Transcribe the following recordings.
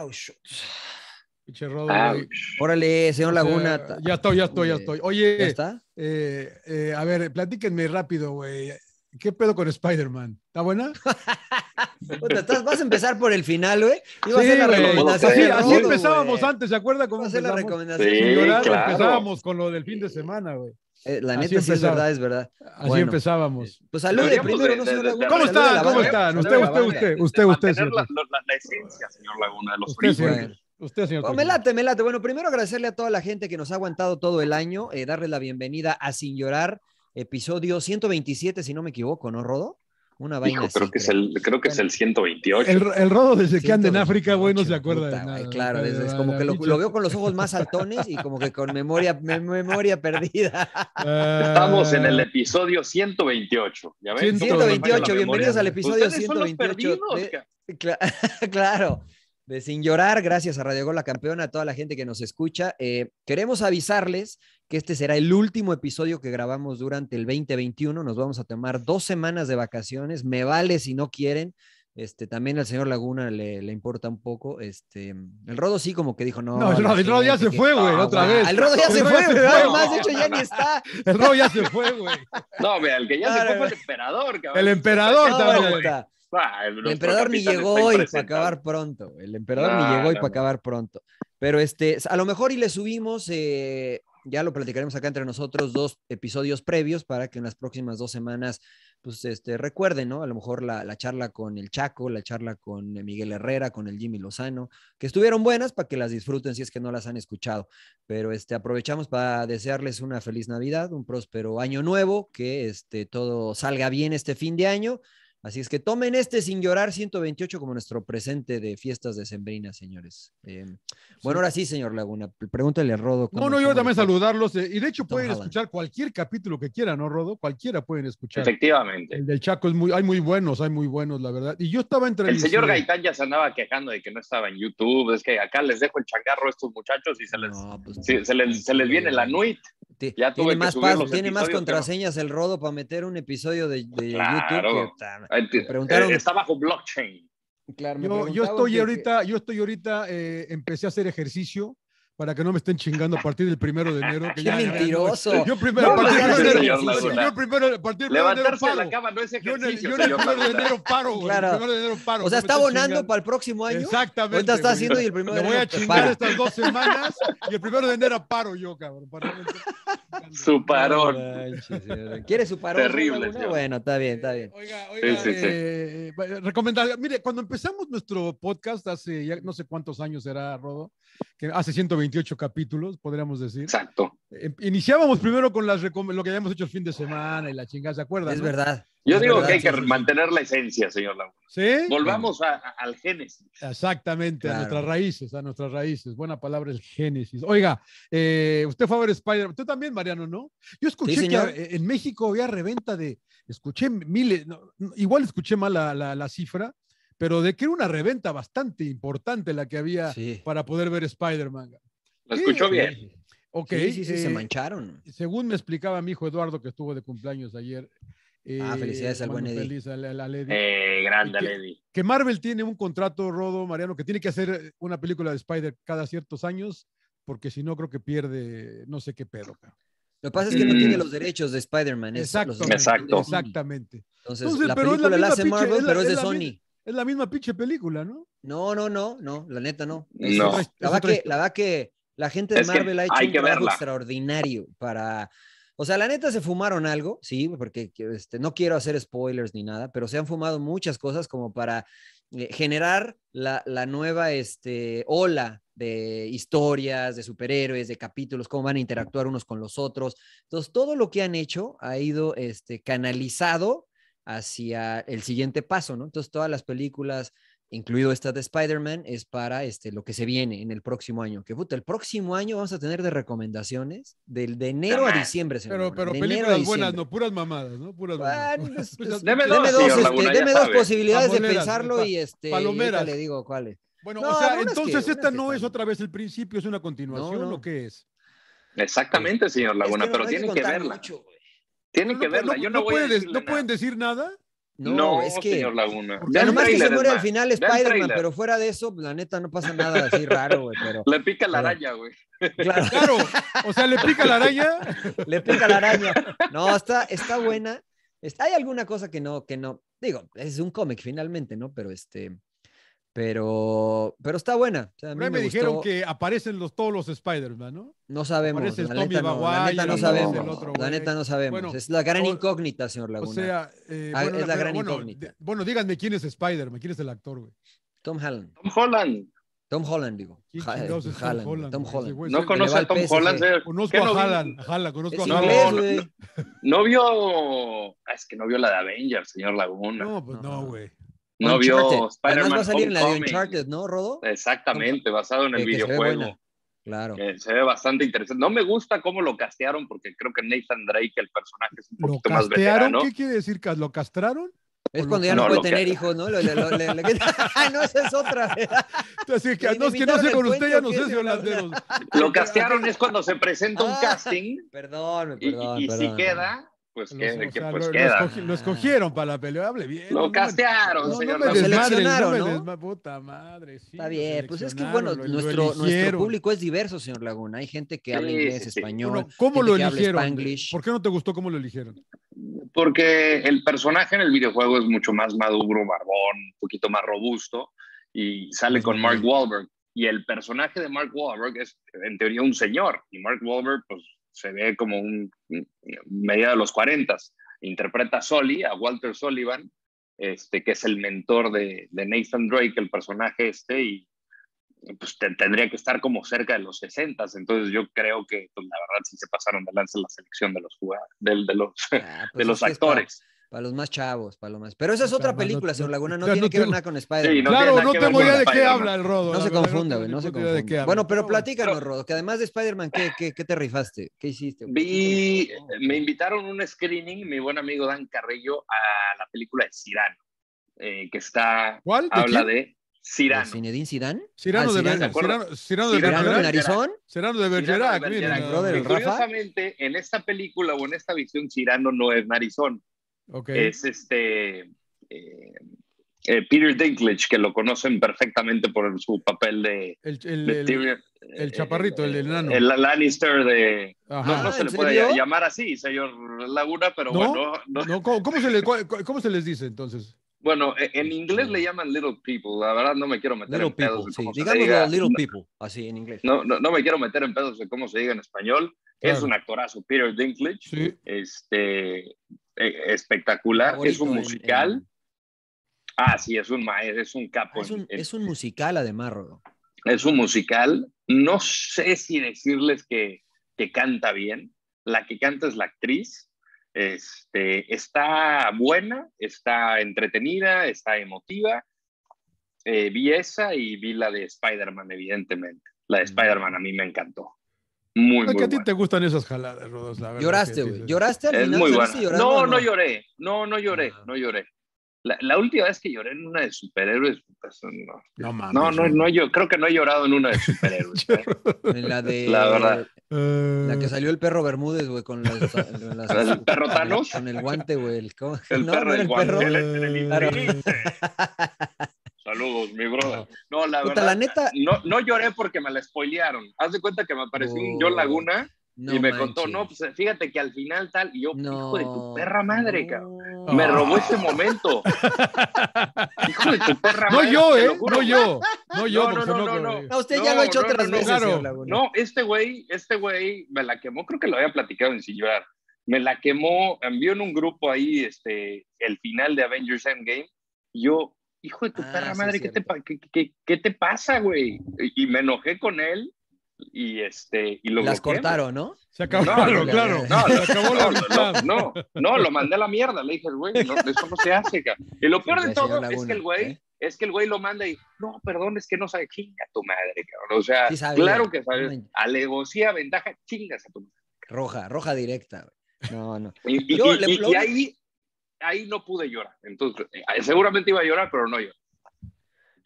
Ouch. Pinche. Órale, señor O sea, Laguna. ya estoy, ya estoy, ya Eh, estoy. ¿Ya Oye, está? eh, eh, a ver, platíquenme rápido, güey. ¿Qué pedo con Spider-Man? ¿Está buena? Vas a empezar por el final, güey. Sí, la recomendación. Así, empezábamos antes, ¿se acuerda cómo Iba a ser la recomendación. Sí, Sin llorar, claro. empezábamos con lo del fin de semana, güey. Eh, la neta sí es verdad, es verdad. Así Bueno. empezábamos. Pues salude primero, de- ¿no, de- señor de- Laguna? de- ¿Cómo está? ¿Cómo? Salude Usted, usted, usted, usted, usted, la, señor. la- la esencia, señor Laguna, de los Usted. Usted, señor. Oh, me late, me late. Bueno, primero agradecerle a toda la gente que nos ha aguantado todo el año, eh, darle la bienvenida a Sin Llorar, episodio 127, si no me equivoco, ¿no, Rodo? Una vaina Hijo, así, creo que es el, creo que es el 128. El, el rodo desde que anda en 128, África, güey, no se acuerda de nada. Claro, es, como que lo, lo veo con los ojos más saltones y como que con memoria, me- memoria perdida. Ah, Estamos en el episodio 128. ¿ya la 128, bienvenidos al episodio Ustedes son los 128 perdidos, de- ca- Cla- claro, de Sin Llorar, gracias a Radio Gol La Campeona, a toda la gente que nos escucha. Eh, queremos avisarles que este será el último episodio que grabamos durante el 2021. Nos vamos a tomar dos semanas de vacaciones. Me vale si no quieren. Este, también al señor Laguna le, le importa un poco. Este, el Rodo sí como que dijo, no. No, el el Rodo ya se que- fue, güey, Ah, otra vez. El Rodo ya El se fue, güey, además, de hecho ya ni está. El rodo ya se fue, güey. No, vea, el que ya se Claro, fue fue el emperador, cabrón. El emperador No, también. Ah, El emperador ni llegó hoy para acabar pronto. El emperador ni llegó hoy no, para acabar pronto. Pero este, a lo mejor y le subimos, eh, ya lo platicaremos acá entre nosotros, dos episodios previos para que en las próximas dos semanas, pues este, recuerden, ¿no? A lo mejor la, la charla con el Chaco, la charla con Miguel Herrera, con el Jimmy Lozano, que estuvieron buenas para que las disfruten si es que no las han escuchado. Pero este, aprovechamos para desearles una feliz Navidad, un próspero año nuevo, que este, todo salga bien este fin de año. Así es que tomen este sin llorar 128 como nuestro presente de fiestas decembrinas, señores. Eh, bueno, ahora sí, señor Laguna, pregúntale a Rodo. No, cómo- no, yo cómo también saludarlos. eh, Y de hecho Tom pueden Holland. escuchar cualquier capítulo que quieran, ¿no, Rodo? Cualquiera pueden escuchar. Efectivamente. El del Chaco es muy, hay muy buenos, hay muy buenos, la verdad. Y yo estaba entre El mis, señor eh, Gaitán ya se andaba quejando de que no estaba en YouTube. Es que acá les dejo el changarro a estos muchachos y se les, No, pues, sí, se les, se les viene la nuit. Ti- ya tuve tiene más, pas- tiene más contraseñas el Rodo para meter un episodio de, de Claro. YouTube. que, me preguntaron, eh, Está bajo blockchain. claro, me Yo, yo estoy que- ahorita, yo estoy ahorita, eh, empecé a hacer ejercicio para que no me estén chingando a partir del primero de enero. Que ¡Qué ya- mentiroso! Yo primero, No, a partir del primero, yo primero, a partir del primero de enero la cama no es Yo en el, ejercicio, yo en el señor primero de enero paro, güey. Claro. El primero de enero paro. O sea, me está abonando para el próximo año. Exactamente. Ahorita está haciendo y el primero de Le voy a enero chingar para. estas dos semanas y el primero de enero paro yo, cabrón. para Su parón. Manches. ¿Quiere su parón? Terrible. Bueno, está bien, está bien. Oiga, oiga, Sí, sí, sí. eh, recomendar, mire, cuando empezamos nuestro podcast hace ya no sé cuántos años era, Rodo, que hace 128 capítulos, podríamos decir. Exacto. Eh, Iniciábamos primero con las lo que habíamos hecho el fin de semana y la chingada, ¿se acuerdan? Es no? verdad. Yo Es digo verdad, que hay sí, que sí, sí. mantener la esencia, señor Laguna. ¿Sí? Volvamos a- a- al génesis. Exactamente, a Claro. nuestras raíces, a nuestras raíces. Buena palabra el génesis. Oiga, eh, usted fue a ver Spider, usted también, Mariano, ¿no? Yo escuché que señor. eh, en México había reventa de, escuché miles, no, igual escuché mal la, la- la cifra, pero de que era una reventa bastante importante la que había Sí. para poder ver Spider-Man. ¿Lo escuchó Sí. bien? Ok, Sí, sí, sí, se eh, mancharon. según me explicaba mi hijo Eduardo, que estuvo de cumpleaños ayer. Ah, eh, felicidades al buen Eddie. feliz a la- a la Lady. Eh, grande, ¿Y qué? Lady. que Marvel tiene un contrato, Rodo, Mariano, que tiene que hacer una película de Spider cada ciertos años, porque si no creo que pierde no sé qué pedo. Lo que pasa es que no Mm. tiene los derechos de Spider-Man. Exactamente, Exacto. exactamente. Entonces, Entonces, la pero la película la misma hace pinche- Marvel, es la- pero es de es la Sony. mi- Es la misma pinche película, ¿no? No, no, no, no, la neta no. No. La verdad que, la que la gente de Es que Marvel ha hecho un que trabajo verla. extraordinario para. O sea, la neta se fumaron algo, sí, porque que, este, no quiero hacer spoilers ni nada, pero se han fumado muchas cosas como para eh, generar la, la nueva este, ola de historias, de superhéroes, de capítulos, cómo van a interactuar unos con los otros. Entonces, todo lo que han hecho ha ido este, canalizado hacia el siguiente paso, ¿no? Entonces, todas las películas, incluido esta de Spider-Man, es para este, lo que se viene en el próximo año. Que puta, el próximo año vamos a tener de recomendaciones del de enero a diciembre, señor Pero, pero de enero a películas buenas, no, puras mamadas, ¿no? Puras mamadas. Bueno, pues, Pues, pues, Deme deme dos, señor este, Laguna, deme dos sabe. posibilidades de pensarlo pa- y este, palomeras. ahorita le digo cuáles. Bueno, No, o sea, que- entonces esta no es otra vez el principio, es una continuación, No, no. ¿o qué es? Exactamente, señor Laguna, Es que pero tienen que verla. mucho. Tienen que No, verla. no- Yo no no, voy a no pueden decir nada. No, No, es que. señor Laguna. Nomás que se muere al final Spider-Man, pero fuera de eso, pues, la neta no pasa nada así raro, güey. Pero Le pica la araña, güey. claro, Claro, o sea, le pica la araña. le pica la araña. No, está, está buena. Está, hay alguna cosa que no, que no. Digo, es un cómic finalmente, ¿no? Pero este. Pero, pero está buena. O sea, a mí Por ahí me, me dijeron gustó. que aparecen los, todos los Spider-Man, ¿no? No sabemos. Aparece La neta, no, la Maguire, neta no aparece sabemos. la güey. neta no sabemos. Bueno, es la gran incógnita, señor Laguna. O sea, eh, Ah, bueno, es la pero gran bueno, incógnita. de- bueno, díganme quién es Spider-Man, quién es el actor, güey. Tom Holland. Tom Holland. Tom Holland, digo. ¿Quién Ja- chingados es Tom Haaland, Holland, Tom güey? Holland. güey ¿No conoce a Tom PSG. Holland? señor? Conozco ¿Qué a no conozco Es a No, güey. Vio. Ah, es que no vio la de Avengers, señor Laguna. No, pues no, No. vio. Spider-Man. Va a salir en la de. Uncharted, ¿no, Rodo? Exactamente, basado en el Que- que se ve videojuego. buena. Claro. que se ve bastante interesante. No me gusta cómo lo castearon porque creo que Nathan Drake, el personaje, es un ¿Lo poquito más castearon? veterano. ¿Qué quiere decir? ¿Lo castraron? Es cuando ya no, No, puede que- tener hijos, ¿no? Ah, no, esa es otra. Así que, ¿Le no, es que no sé con usted, ya no sé si holanderos. Lo castearon es cuando se presenta un Ah. casting Perdón, y, perdón, y perdón. si queda, pues, Los- que, que, sea, pues lo, lo queda. escogi- lo escogieron para la pelea, hable bien. Lo no me- castearon, No, no señor me Lo Laguna. desmadres, no seleccionaron, me ¿no? desma- puta madre. sí, Está lo bien, pues es que bueno, seleccionaron, lo- lo nuestro, nuestro público es diverso, señor Laguna. Hay gente que habla Sí, inglés, sí, sí. español. Bueno, ¿Cómo lo habla eligieron? ¿Por qué no te gustó cómo lo eligieron? Porque el personaje en el videojuego es mucho más maduro, barbón, un poquito más robusto y sale con Mark. Wahlberg. Y el personaje de Mark Wahlberg es en teoría un señor y Mark Wahlberg pues se ve como un un- media de los 40. Interpreta a Sully, a Walter Sullivan, este, que es el mentor de, de Nathan Drake, el personaje este, y pues te- tendría que estar como cerca de los 60. Entonces yo creo que pues, la verdad sí se pasaron de lanza en la selección de los jugadores, del- de los, Ah, pues de los actores. Para los más chavos, para los más. Pero esa es otra película, señor Laguna. No tiene que ver nada con Spider-Man. Claro, no tengo idea de qué habla el Rodo. No se confunda, güey, no se idea de qué confunda. habla. Bueno, pero No, platícanos, Rodo, que además de Spider-Man, ¿qué, te rifaste? ¿Qué hiciste? Vi, me invitaron un screening, mi buen amigo Dan Carrillo, a la película de Cyrano, eh, que está, ¿Cuál? ¿De habla de ¿De Cyrano. Zinedine Zidane? Cirano Ah, de Zidane. Ber- ¿te acuerdas? Cirano- Cirano de Cirano ¿Tirando de Bergerac. Cirano de Bergerac, Bergerac. miren, curiosamente, en esta película o en esta visión, Cyrano no es narizón, Ok. es este eh, eh, Peter Dinklage, que lo conocen perfectamente por su papel de, El, el- de el- Tyrion- el chaparrito, el enano. El Lannister de, ajá. No, no se ¿en le puede serio? llamar así, señor Laguna, pero ¿No? bueno, no- No, ¿cómo, cómo se le, cómo se les dice entonces? bueno, e- en inglés le llaman little people, la verdad no me quiero meter Little en pedos people, de sí. cómo se Digámoslo diga. little people, así en inglés. No, no, no me quiero meter en pedos de cómo se diga en español. Es Claro. un actorazo, Peter Dinklage, Sí. este, eh, espectacular, es Favorito un en- musical. en- Ah, sí, es un maestro, es un capo. es, en- un, en- es un musical, además, Rodo. es un musical. No sé si decirles que, que canta bien. La que canta es la actriz. Este, está buena, está entretenida, está emotiva. Eh, vi esa y vi la de Spider-Man, evidentemente. La de Mm. Spider-Man a mí me encantó. Muy, Es muy que a ti te gustan esas jaladas, Rodos, la verdad. Lloraste, güey. ¿Lloraste al Es final? muy ¿Saliste buena. llorando No, o no lloré. No, no lloré. Ah. No lloré. La, la última vez que lloré en una de superhéroes, pues, no. No mames. No, no, no, yo creo que no he llorado en una de superhéroes. ¿eh? En la de. La verdad. Eh, La que salió el perro Bermúdez, güey, con las. las- ¿El perro el- Thanos? Con el guante, güey. El. El no, perro no del el guante. perro. El- el Claro. Saludos, mi brother. No, la Puta, verdad. la neta- No, no lloré porque me la spoilearon. Haz de cuenta que me apareció un Oh, John Laguna No y me contó, manches. no, pues fíjate que al final tal. Y yo, hijo de tu No, perra madre, no. cabrón. Me robó ese momento. hijo de tu perra No madre. yo, ¿eh? No yo. No yo, No, no, no, no, no. No, usted ya No, lo ha hecho no, otras no, no, veces, claro. Laguna. No, este güey, este güey me la quemó, creo que lo había platicado en Sin Llorar. Me la quemó, envió en un grupo ahí este, el final de Avengers Endgame. Y yo, hijo de tu Ah, perra sí, madre, ¿qué te, cierto. pa- qué, qué- qué te pasa, güey? Y, y me enojé con él y, este, y lo Las bloqueé. cortaron, ¿no? Se acabó, No, claro, no, claro. No, Se acabó la no, no, no, no, lo mandé a la mierda. Le dije, güey, no, eso no se hace, cabrón. Y lo peor de todo es que el güey, ¿eh? es que el güey lo manda y, no, perdón, es que no sabe, chinga tu madre, cabrón. O sea, Sí sabía. claro que sabes, alevosía, ventaja, chingas a tu madre. Roja, roja directa. güey. No, no. Y, y- Yo y- le- y- lo- y ahí, ahí no pude llorar. Entonces, eh, seguramente iba a llorar, pero no lloré.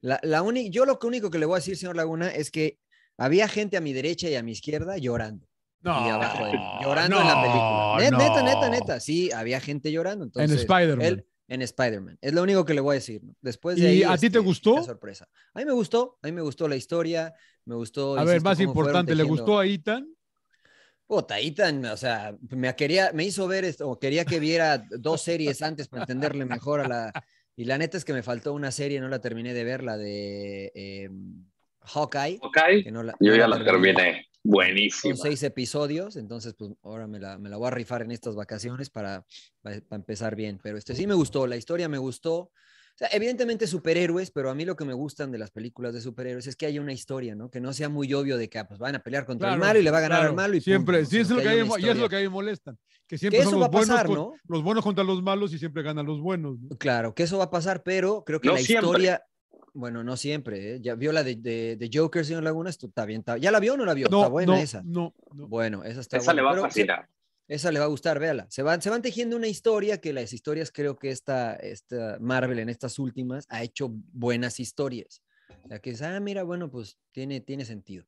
La, la uni- yo lo que único que le voy a decir, señor Laguna, es que había gente a mi derecha y a mi izquierda llorando. No, y abajo de mí, llorando en la película. no, Net- no. Neta, neta, neta. Sí, había gente llorando. En Spider-Man. él- en Spider-Man. Es lo único que le voy a decir. ¿no? Después de ¿Y ahí, a ti te este, gustó? sorpresa. A mí me gustó, a mí me gustó la historia, me gustó. A ver, más importante, ¿le gustó a Ethan? Puta, Ethan, o sea, me quería, me hizo ver esto, o quería que viera dos series antes para entenderle mejor a la. Y la neta es que me faltó una serie, no la terminé de ver, la de eh, Hawkeye. Que no la- yo no ya la terminé. Son Buenísima. seis episodios, entonces pues ahora me la, me la voy a rifar en estas vacaciones para, para, para empezar bien. Pero este sí me gustó, la historia me gustó. O sea, evidentemente superhéroes, pero a mí lo que me gustan de las películas de superhéroes es que haya una historia, ¿no? Que no sea muy obvio de que ah, pues, van a pelear contra el malo y le va a ganar claro. al malo y siempre, punto, sí, es lo que, a mí- una y es lo historia. que a mí me molestan. Que siempre eso son va los a buenos, pasar, con- ¿no? los buenos contra los malos y siempre ganan los buenos. ¿no? Claro, que eso va a pasar, pero creo que No la siempre. historia, bueno, no siempre, ¿eh? Ya vio la de, de, de Joker, señor Laguna, esto está bien. está- ¿Ya la vio o no la vio? está No, buena no, esa. no, no. Bueno, esa está Esa le va a fascinar. Esa le va a gustar, véala. Se van, se van tejiendo una historia que las historias, creo que esta, esta Marvel en estas últimas ha hecho buenas historias. O sea, que es, ah, mira, bueno, pues tiene, tiene sentido.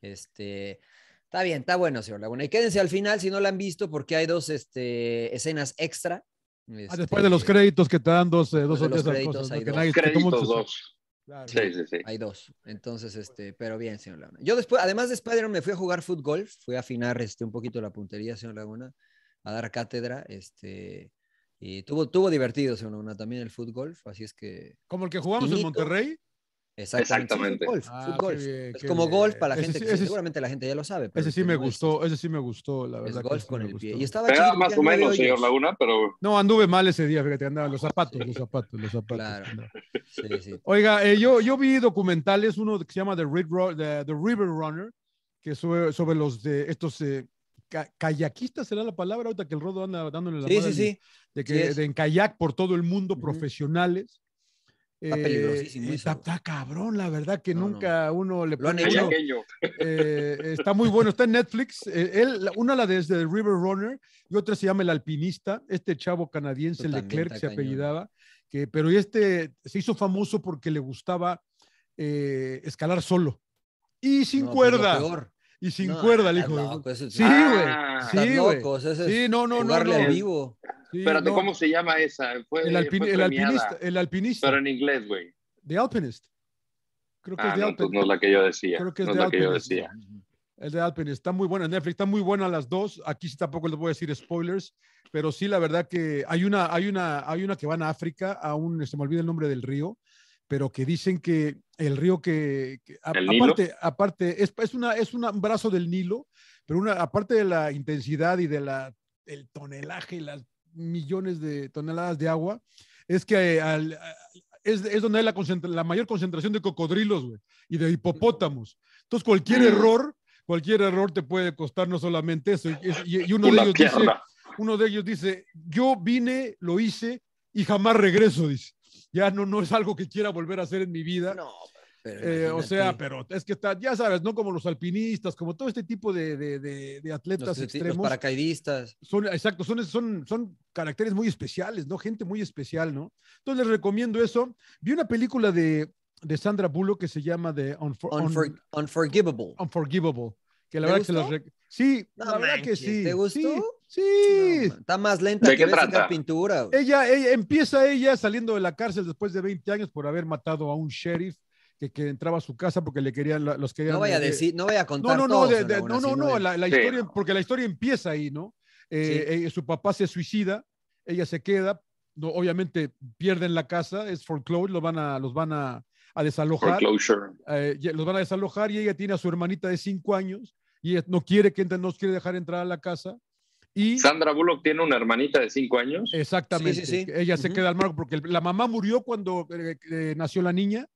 Este, está bien, está bueno, señor Laguna. Y quédense al final si no la han visto, porque hay dos este, escenas extra. Ah, después de los Este, créditos que te dan dos, eh, dos de o los tres créditos hay dos. nadie- Créditos dos. Claro. Sí, sí, sí. Hay dos. Entonces, este, pero bien, señor Laguna. Yo después, además de Spider-Man, me fui a jugar fútbol, fui a afinar este, un poquito la puntería, señor Laguna, a dar cátedra, este, y tuvo, tuvo divertido, señor Laguna, también el fútbol, así es que, Como el que jugamos en. Monterrey. Exactamente. Exactamente. fútbol, Ah, qué bien, es como bien. golf para la Ese gente, que ese sí- seguramente la gente ya lo sabe. pero Ese sí me no es- gustó, ese sí me gustó, la Es verdad. que golf con el pie. Y estaba chido, más o menos, señor. Laguna, pero No, anduve mal ese día, fíjate, andaban los zapatos, los zapatos, los zapatos. Claro. Sí, sí. Oiga, eh, yo, yo vi documentales, uno que se llama The, Rid- Ro- The- The River Runner, que es sobre, sobre los de estos eh, kayakistas, será la palabra, ahorita que el rodo anda dándole la Sí, madre sí, sí. de que Sí es. de en kayak por todo el mundo, Ujú. profesionales. Está Eh, peligrosísimo eh, eso, Está, está cabrón, la verdad que No, no. nunca uno le Lo han pone hecho. uno- eh, está muy bueno, está en Netflix. Eh, él, una la de, es de River Runner y otra se llama El Alpinista. Este chavo canadiense, el Leclerc se cañón. apellidaba, que, pero este se hizo famoso porque le gustaba eh, escalar solo y sin No, pues, cuerda. Y sin No, cuerda, el hijo de- loco, es- Sí, güey. Ah, Sí, güey. Sí, no, no, no, no. vivo. Sí, Espérate, no, ¿cómo se llama esa? Fue, el, alpin- fue el alpinista, el alpinista, Pero en inglés, güey. The Alpinist. Creo que Ah, es The no, Alpinist. entonces no es la que yo decía. Creo que es no es de la que yo Alpinist. decía. El de Alpine está muy buena en Netflix, está muy buena las dos. Aquí sí tampoco les voy a decir spoilers, pero sí la verdad que hay una, hay una, hay una que van a África, a un, se me olvida el nombre del río, pero que dicen que el río que, que- a- ¿El Nilo? aparte, aparte es, es una, es un brazo del Nilo, pero una, aparte de la intensidad y de la el tonelaje y las millones de toneladas de agua, es que eh, al- a- es, es donde hay la, concentra- la mayor concentración de cocodrilos, güey, y de hipopótamos. Entonces, cualquier Mm. error, cualquier error te puede costar no solamente eso. Y, y- y uno, de ellos dice, uno de ellos dice, yo vine, lo hice y jamás regreso, dice. Ya no, no es algo que quiera volver a hacer en mi vida. No, pero Eh, o sea, pero es que está, ya sabes, ¿no? Como los alpinistas, como todo este tipo de, de- de- de los, atletas los extremos. paracaidistas. Son, exacto, son, son, son caracteres muy especiales, ¿no? Gente muy especial, ¿no? Entonces les recomiendo eso. Vi una película de, de Sandra Bullock que se llama The Unfor- Un- Unfor- unforgivable. Unforgivable. Que la ¿Te verdad que se las gustó? rec- Sí, No la verdad que manches, sí. ¿te gustó? Sí, sí. No, está más lenta ¿De que qué trata? pintura. ella, ella empieza ella saliendo de la cárcel después de 20 años por haber matado a un sheriff que, que entraba a su casa porque le querían los querían No vaya a de- decir, no vaya a no, contar no, no, todo, de- de- no, no, no, la, la Sí. historia, porque la historia empieza ahí, ¿no? Eh, eh, su papá se suicida, ella se queda, no, obviamente pierden la casa, es foreclosed, los van a, los van a, a desalojar, eh, los van a desalojar y ella tiene a su hermanita de cinco años y ella no quiere que entre, no quiere dejar entrar a la casa y Sandra Bullock tiene una hermanita de cinco años. exactamente, Sí, sí, sí. ella se Ujú. queda al marco porque la mamá murió cuando eh, eh, nació la niña.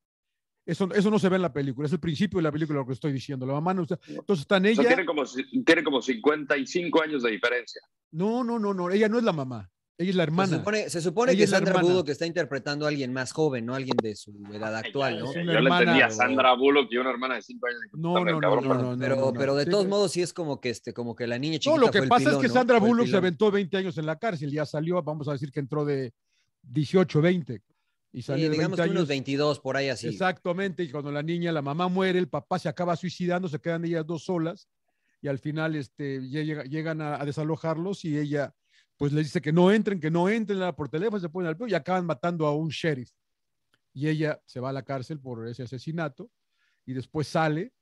Eso, eso no se ve en la película, es el principio de la película lo que estoy diciendo. La mamá no, entonces están O sea, ella. tiene, como, tiene como 55 años de diferencia. No, no, no, no, ella no es la mamá, ella es la Se hermana. supone, se supone Ella que es Sandra hermana. Bullock está interpretando a alguien más joven, no alguien de su edad actual, ¿no? Yo le entendía a Sandra Bullock y una hermana de cinco años. No, no, no, Cabrón, no, no, pero, no, no. pero de Sí, todos modos sí es como que este, como que la niña No, chiquita lo que fue el pasa es que ¿no? Sandra Bullock se aventó 20 años en la cárcel, ya salió, vamos a decir que entró de 18, 20 y salió de digamos 20 que unos años. 22 por ahí así. Exactamente, y cuando la niña, la mamá muere, el papá se acaba suicidando, se quedan ellas dos solas y al final este, llegan a, a desalojarlos y ella pues les dice que no entren, que no entren por teléfono, se ponen al pie y acaban matando a un sheriff. Y ella se va a la cárcel por ese asesinato y después sale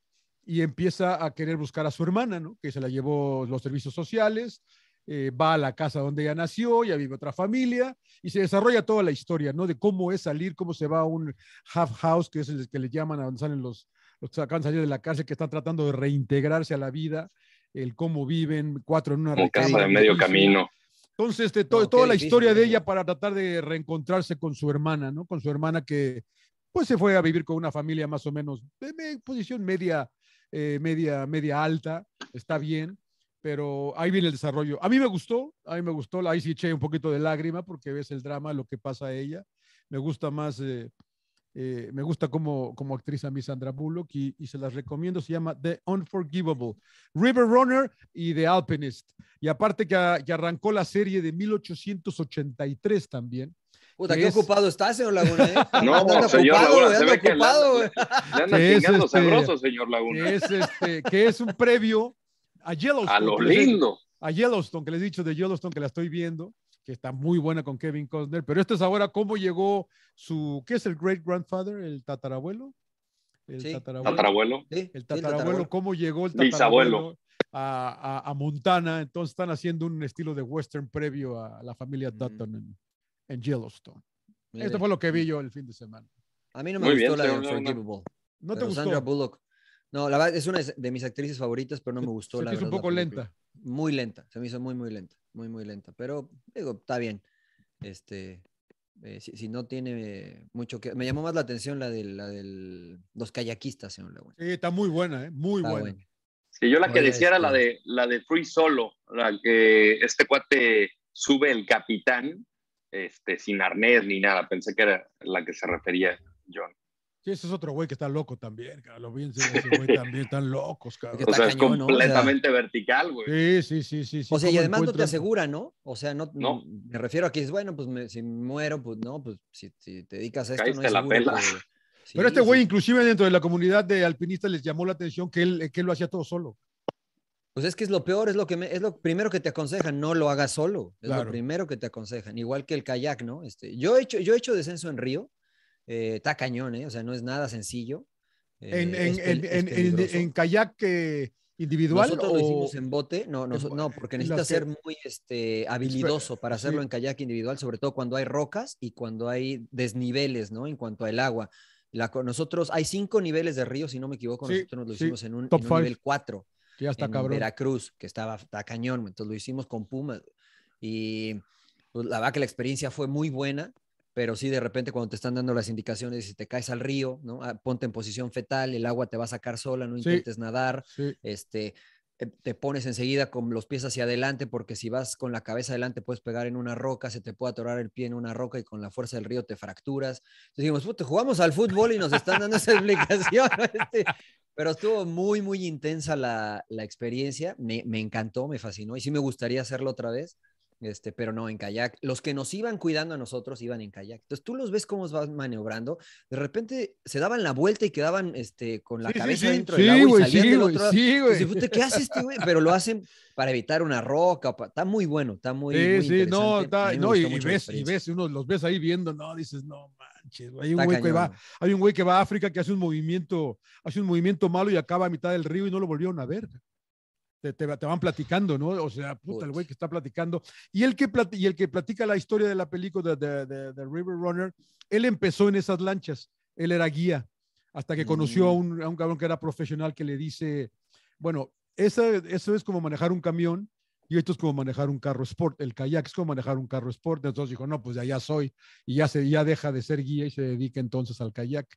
y empieza a querer buscar a su hermana, ¿no? Que se la llevó los servicios sociales, eh, va a la casa donde ella nació, ya vive otra familia y se desarrolla toda la historia, ¿no? De cómo es salir, cómo se va a un half house, que es el que le llaman a donde salen los, los que acaban de salir de la cárcel, que están tratando de reintegrarse a la vida, el cómo viven, cuatro en una Como casa de medio camino. Entonces, este, toda la historia de ella para tratar de reencontrarse con su hermana, ¿no? Con su hermana que pues se fue a vivir con una familia más o menos de posición media, eh, media, media alta, está bien, pero ahí viene el desarrollo. A mí me gustó, a mí me gustó, ahí sí eché un poquito de lágrima porque ves el drama, lo que pasa a ella. Me gusta más, eh, eh, me gusta como, como actriz a mí Sandra Bullock y, y, se las recomiendo, se llama The Unforgivable, River Runner y The Alpinist. Y aparte que, que arrancó la serie de 1883 también, Puta, qué ocupado estás, señor Laguna. ¿eh? No, señor Laguna, se ve que ocupado, le anda chingando este, sabroso, señor Laguna. Que es, este, que es un previo a Yellowstone. A lo lindo. A Yellowstone, que les he dicho de Yellowstone, que la estoy viendo, que está muy buena con Kevin Costner. Pero esto es ahora cómo llegó su, ¿qué es el great grandfather? ¿El tatarabuelo? El sí. tatarabuelo. Sí, el tatarabuelo, cómo llegó el tatarabuelo a, a, a, Montana. Entonces están haciendo un estilo de western previo a la familia Dutton en, en Yellowstone. Esto fue lo que vi yo el fin de semana. A mí no me gustó la de Unforgivable. No, te gustó. Sandra Bullock. No, la verdad es una de mis actrices favoritas, pero no me gustó. Se la un poco lenta. Muy lenta, se me hizo muy, muy lenta. Muy, muy lenta. Pero digo, está bien. Este, eh, si, no tiene mucho que. Me llamó más la atención la de la del, los kayakistas, señor Laguna. Sí, está muy buena, ¿eh? muy buena. Sí, yo la que decía era la de, la de Free Solo, la que este cuate sube el capitán este, sin arnés ni nada. Pensé que era la que se refería John. Sí, ese es otro güey que está loco también, Lo vi ese güey también, están locos, cabrón. O sea, es completamente vertical, güey. Sí, sí, sí, sí. O sea, y además no te asegura, ¿no? O sea, no, no. me refiero a que es, bueno, pues si muero, pues no, pues si, te dedicas a esto, no es la pela. Pero este güey, inclusive dentro de la comunidad de alpinistas, les llamó la atención que él, que él lo hacía todo solo. Pues es que es lo peor, es lo que es lo primero que te aconsejan, no lo hagas solo, es lo primero que te aconsejan, igual que el kayak, ¿no? Este, yo he hecho, yo he hecho descenso en río, eh, está cañón, ¿eh? O sea, no es nada sencillo. en, en, kayak individual. Nosotros lo hicimos en bote, no, no, no porque necesitas ser muy este, habilidoso para hacerlo en kayak individual, sobre todo cuando hay rocas y cuando hay desniveles, ¿no? En cuanto al agua. La, nosotros, hay cinco niveles de río, si no me equivoco, nosotros nos lo hicimos en un, en un nivel cuatro ya está en Veracruz, que estaba está cañón, entonces lo hicimos con Puma y pues, la verdad que la experiencia fue muy buena, pero sí de repente cuando te están dando las indicaciones, si te caes al río, ¿no? Ah, ponte en posición fetal, el agua te va a sacar sola, no intentes nadar, este, eh, te pones enseguida con los pies hacia adelante, porque si vas con la cabeza adelante puedes pegar en una roca, se te puede atorar el pie en una roca y con la fuerza del río te fracturas. Entonces dijimos, jugamos al fútbol y nos están dando esa explicación. Este, pero estuvo muy, muy intensa la, la experiencia. Me, me, encantó, me fascinó y sí me gustaría hacerlo otra vez. Este, pero no en kayak. Los que nos iban cuidando a nosotros iban en kayak. Entonces tú los ves cómo van maniobrando. De repente se daban la vuelta y quedaban este, con la cabeza dentro del agua y salían del otro lado. Sí, güey. ¿Qué hace este güey? Pero lo hacen para evitar una roca. Está muy bueno, está muy, sí, sí, no, está, no y, ves, y ves, uno los ves ahí viendo, no, dices, no manches, hay un güey que va, hay un güey que va a África que hace un movimiento, hace un movimiento malo y acaba a mitad del río y no lo volvieron a ver te, te, van platicando, ¿no? O sea, puta, el güey que está platicando. Y el que, y el que platica la historia de la película de, de, de, River Runner, él empezó en esas lanchas, él era guía, hasta que conoció a, mm. un, a un cabrón que era profesional que le dice, bueno, eso, eso es como manejar un camión y esto es como manejar un carro sport, el kayak es como manejar un carro sport, entonces dijo, no, pues ya, soy, y ya, se, ya deja de ser guía y se dedica entonces al kayak,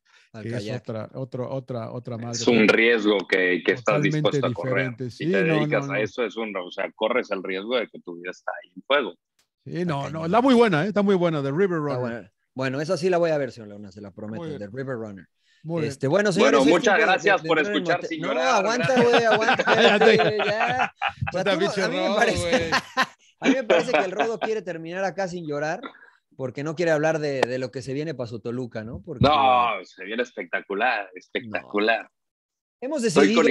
que es otra, otra, otra, otra madre. Es un riesgo que, que estás dispuesto a correr. Sí, si te dedicas a eso, es un, o sea, corres el riesgo de que tu vida está ahí en fuego. Sí, no, no, está muy buena, ¿eh? está muy buena, The River Runner. Bueno, esa sí la voy a ver, señor Leona, se la prometo, The River Runner. Este, bueno, señores, bueno, muchas gracias por escuchar No, aguanta, güey, aguanta. ya. a, mí me parece, a mí me parece que el Rodo quiere terminar acá sin llorar porque no quiere hablar de, de lo que se viene para su Toluca, ¿no? Porque, no, se viene espectacular, espectacular. Hemos decidido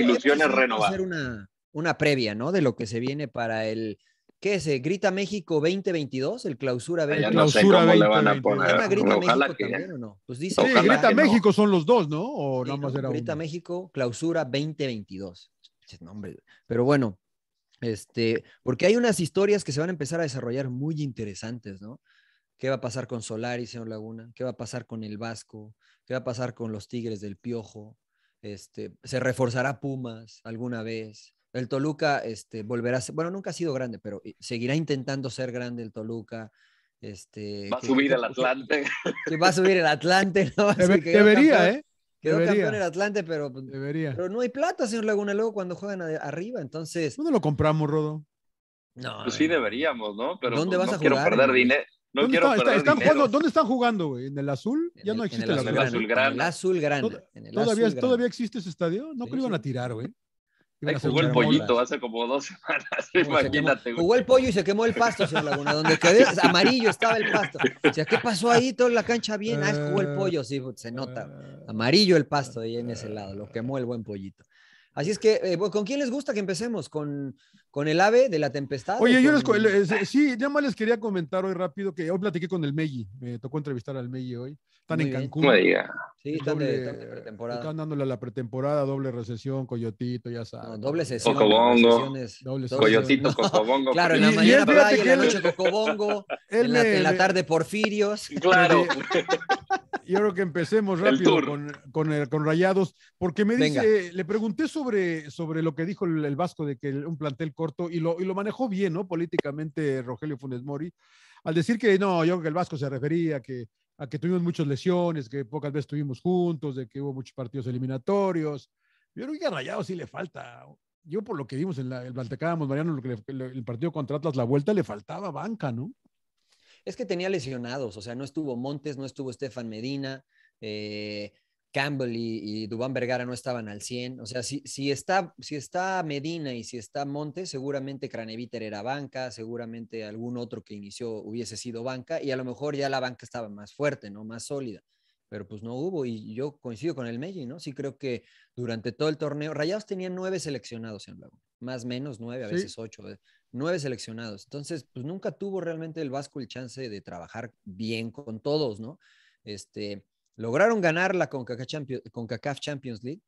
hacer una, una previa, ¿no? De lo que se viene para el ¿Qué es? eh? ¿Grita México 2022? ¿El clausura Ya 2022? no sé Clausura cómo le van a 2020. poner. ¿Se llama Grita Ojalá México que también o no? Pues dice. Sí, Grita que no. México son los dos, ¿no? O Sí, nada más ¿no? era Grita uno. México, clausura 2022. Che, no, hombre. Pero bueno, este, porque hay unas historias que se van a empezar a desarrollar muy interesantes, ¿no? ¿Qué va a pasar con Solari, señor Laguna? ¿Qué va a pasar con el Vasco? ¿Qué va a pasar con los Tigres del Piojo? Este, ¿Se reforzará Pumas alguna vez? El Toluca este, volverá a ser, bueno, nunca ha sido grande, pero eh, seguirá intentando ser grande el Toluca. Este, Va a ¿qué- subir el Atlante. qué- va a subir el Atlante, ¿no? Debe- que debería, campeón- ¿eh? Quedó Debería. campeón el Atlante, pero pues, Debería. pero no hay plata, señor Laguna, luego cuando juegan a- arriba, entonces. ¿Dónde lo compramos, Rodo? No, Pues sí no. deberíamos, ¿no? Pero ¿Dónde pues, vas no a quiero jugar, perder dinero. No ¿Dónde, quiero está- está- perder están dinero. jugando, ¿Dónde están jugando, güey? ¿En el azul? En Ya el- no existe el el azul azul. Azulgrana. en el azul el ¿Todavía, ¿Todavía existe ese estadio? No Sí, creo que iban a tirar, güey. Jugó el pollito. hace como dos semanas. No, se quemó- Imagínate. Jugó el pollo y se quemó el pasto, señor Laguna. Donde quedé, amarillo estaba el pasto. O sea, ¿qué pasó ahí? Toda la cancha bien. Ah, jugó el pollo, sí, pues, se nota. Ah, Amarillo el pasto ahí en ese lado. Lo quemó el buen pollito. Así es que, eh, ¿con quién les gusta que empecemos? ¿Con, con el ave de la tempestad? Oye, yo les, con- eh, sí, nada más les quería comentar hoy rápido que hoy platiqué con el Meji. Me tocó entrevistar al Meji hoy. Están Muy en. Cancún. No. Sí, están de, están de pretemporada. Están dándole a la pretemporada, doble recesión, Coyotito, ya No, sabes. doble sesión. Cocobongo. Doble Coyotito. No, Cocobongo. Claro, en Y- la y mañana playa, en la él- noche cocobongo, Él en la, en la tarde porfirios. Claro. Yo creo que empecemos rápido con, con, el- con Rayados, porque me Venga. dice, le pregunté sobre, sobre lo que dijo el, el Vasco de que un plantel corto y lo, y lo manejó bien, ¿no? Políticamente Rogelio Funes Mori, al decir que no, yo creo que el Vasco se refería a que, a que tuvimos muchas lesiones, que pocas veces estuvimos juntos, de que hubo muchos partidos eliminatorios. Yo creo que a Rayados sí le falta. Yo por lo que vimos en la, el Baltecábamos, Mariano, lo que el partido contra Atlas, la vuelta le faltaba banca, ¿no? Es que tenía lesionados, o sea, no estuvo Montes, no estuvo Estefan Medina, eh, Campbell y, y Dubán Vergara no estaban al 100. O sea, si, si, está, si está Medina y si está Montes, seguramente Craneviter era banca, seguramente algún otro que inició hubiese sido banca y a lo mejor ya la banca estaba más fuerte, ¿no? Más sólida. Pero pues no hubo y yo coincido con el Meji, ¿no? Sí creo que durante todo el torneo, Rayados tenía nueve seleccionados en Laguna, más menos nueve, a Sí. veces ocho, eh, nueve seleccionados. Entonces, pues nunca tuvo realmente el Vasco el chance de trabajar bien con todos, ¿no? Este, lograron ganar la CONCACAF Champions, CONCACAF Champions League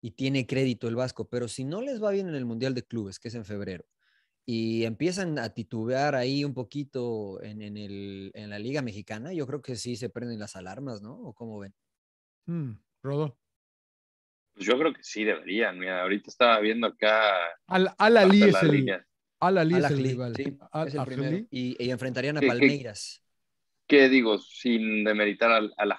y tiene crédito el Vasco, pero si no les va bien en el Mundial de Clubes, que es en febrero, y empiezan a titubear ahí un poquito en, en el, en la Liga Mexicana, yo creo que sí se prenden las alarmas, ¿no? ¿O cómo ven? Mm, Rodo. Pues yo creo que sí deberían. Mira, ahorita estaba viendo acá Al, Al-Ali de es la el, línea. Al-Ali es el rival. sí, Al- es el primero. Al-Ahly. Y, y enfrentarían a ¿Qué- qué- Palmeiras. ¿Qué digo? Sin demeritar al, al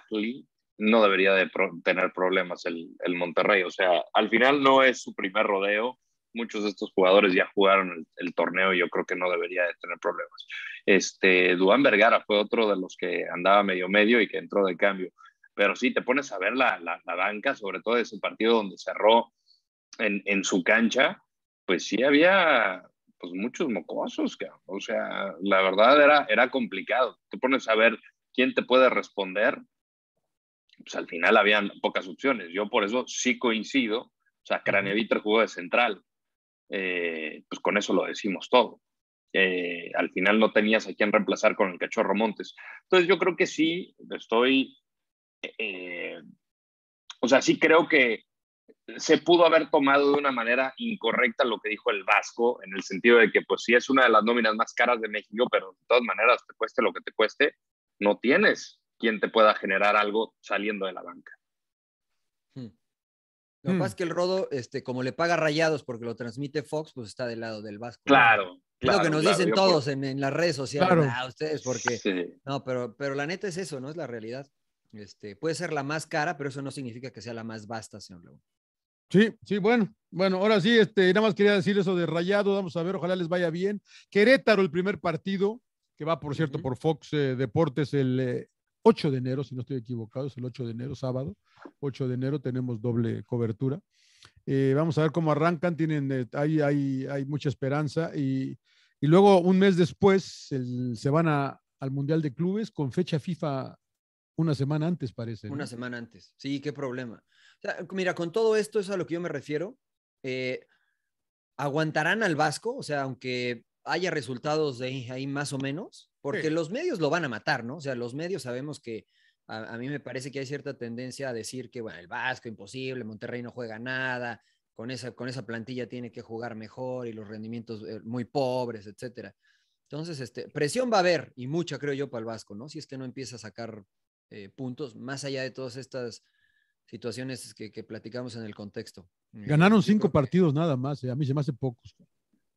no debería de tener problemas el, el Monterrey. O sea, al final no es su primer rodeo. Muchos de estos jugadores ya jugaron el, torneo y yo creo que no debería de tener problemas. Este, Duan Vergara fue otro de los que andaba medio medio y que entró de cambio. Pero sí, te pones a ver la, la, la banca, sobre todo ese partido donde cerró en, en su cancha, pues sí había pues muchos mocosos, cabrón. o sea, la verdad era, era complicado. Te pones a ver quién te puede responder, pues al final habían pocas opciones. Yo por eso sí coincido, o sea, Craneviter jugó de central, eh, pues con eso lo decimos todo. Eh, al final no tenías a quién reemplazar con el cachorro Montes. Entonces yo creo que sí, estoy, eh, o sea, sí creo que se pudo haber tomado de una manera incorrecta lo que dijo el Vasco, en el sentido de que, pues sí, es una de las nóminas más caras de México, pero de todas maneras, te cueste lo que te cueste, no tienes quien te pueda generar algo saliendo de la banca. Hmm. Lo que Hmm. pasa es que el Rodo, este, como le paga rayados porque lo transmite Fox, pues está del lado del Vasco. ¿no? Claro. Es claro, lo que nos claro, dicen todos por- en, en las redes sociales. Claro. "Ah, ustedes, porque. Sí. No, pero, pero la neta es eso, ¿no? Es la realidad. Este, puede ser la más cara, pero eso no significa que sea la más vasta, señor León. Sí, sí, bueno, bueno, ahora sí, este, nada más quería decir eso de Rayado, vamos a ver, ojalá les vaya bien. Querétaro, el primer partido, que va, por cierto, por Fox eh, Deportes el eh, 8 de enero, si no estoy equivocado, es el 8 de enero, sábado, 8 de enero, tenemos doble cobertura. Eh, vamos a ver cómo arrancan, tienen, eh, hay, hay, hay mucha esperanza y, y luego un mes después el- se van a, al Mundial de Clubes con fecha FIFA una semana antes, parece. ¿no? Una semana antes. Sí, qué problema. O sea, mira, con todo esto es a lo que yo me refiero. Eh, ¿Aguantarán al Vasco? O sea, aunque haya resultados de ahí más o menos, porque Sí. los medios lo van a matar, ¿no? O sea, los medios sabemos que a, a mí me parece que hay cierta tendencia a decir que, bueno, el Vasco imposible, Monterrey no juega nada, con esa, con esa plantilla tiene que jugar mejor y los rendimientos eh, muy pobres, etcétera. Entonces, este, presión va a haber y mucha, creo yo, para el Vasco, ¿no? Si es que no empieza a sacar eh, puntos, más allá de todas estas situaciones que, que platicamos en el contexto. Eh, Ganaron cinco partidos nada más. eh, A mí se me hace pocos.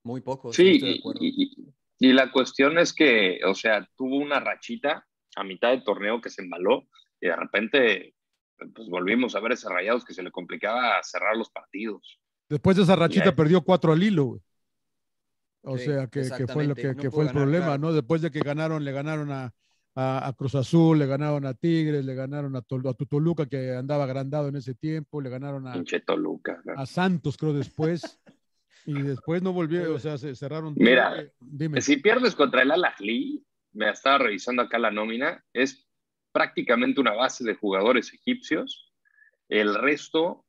Muy pocos. Sí, estoy de y, acuerdo. y- y- y la cuestión es que, o sea, tuvo una rachita a mitad del torneo que se embaló y de repente pues volvimos a ver ese rayados que se le complicaba cerrar los partidos. Después de esa rachita perdió cuatro al hilo, güey. O Sí, sea, que, que fue lo que, No que pudo fue el ganar, problema, claro. ¿no? Después de que ganaron, le ganaron a, a- a Cruz Azul, le ganaron a Tigres, le ganaron a, Tol- a Toluca, que andaba agrandado en ese tiempo, le ganaron a, Toluca. a Santos, creo, después. y después no volvió, o sea, se cerraron. Mira. Dime. Si pierdes contra el Al-Ahly, me estaba revisando acá la nómina, es prácticamente una base de jugadores egipcios. El resto,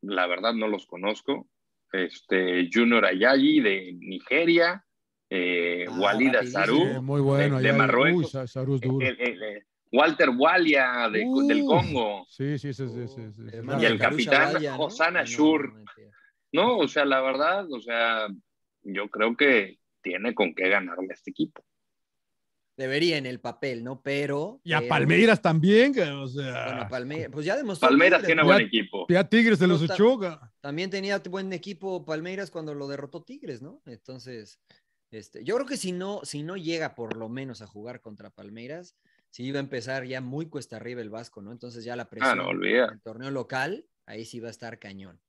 la verdad no los conozco. Este, Junior Ayayi de Nigeria, eh, Ah, Walid rapidísimo. Azarú, Sí, muy bueno. de allá- Marruecos. Uy, Sa- Sarú es duro. el- el- el- Walter Walia de- del Congo. Sí, sí, sí, sí, sí, Y el de capitán. Hosanna No, Shur. no, o sea, la verdad, o sea, yo creo que tiene con qué ganarle a este equipo. Debería en el papel, ¿no? Pero. Y a pero- Palmeiras también, que, o sea. Bueno, Palmeiras, pues ya demostró. Palmeiras tiene buen equipo. Ya Tigres se los Pero ta- echó. ga- También tenía buen equipo Palmeiras cuando lo derrotó Tigres, ¿no? Entonces, este, yo creo que si no, si no llega por lo menos a jugar contra Palmeiras, sí iba a empezar ya muy cuesta arriba el Vasco, ¿no? Entonces ya la presión Ah, no, olvida. en el torneo local, ahí sí va a estar cañón.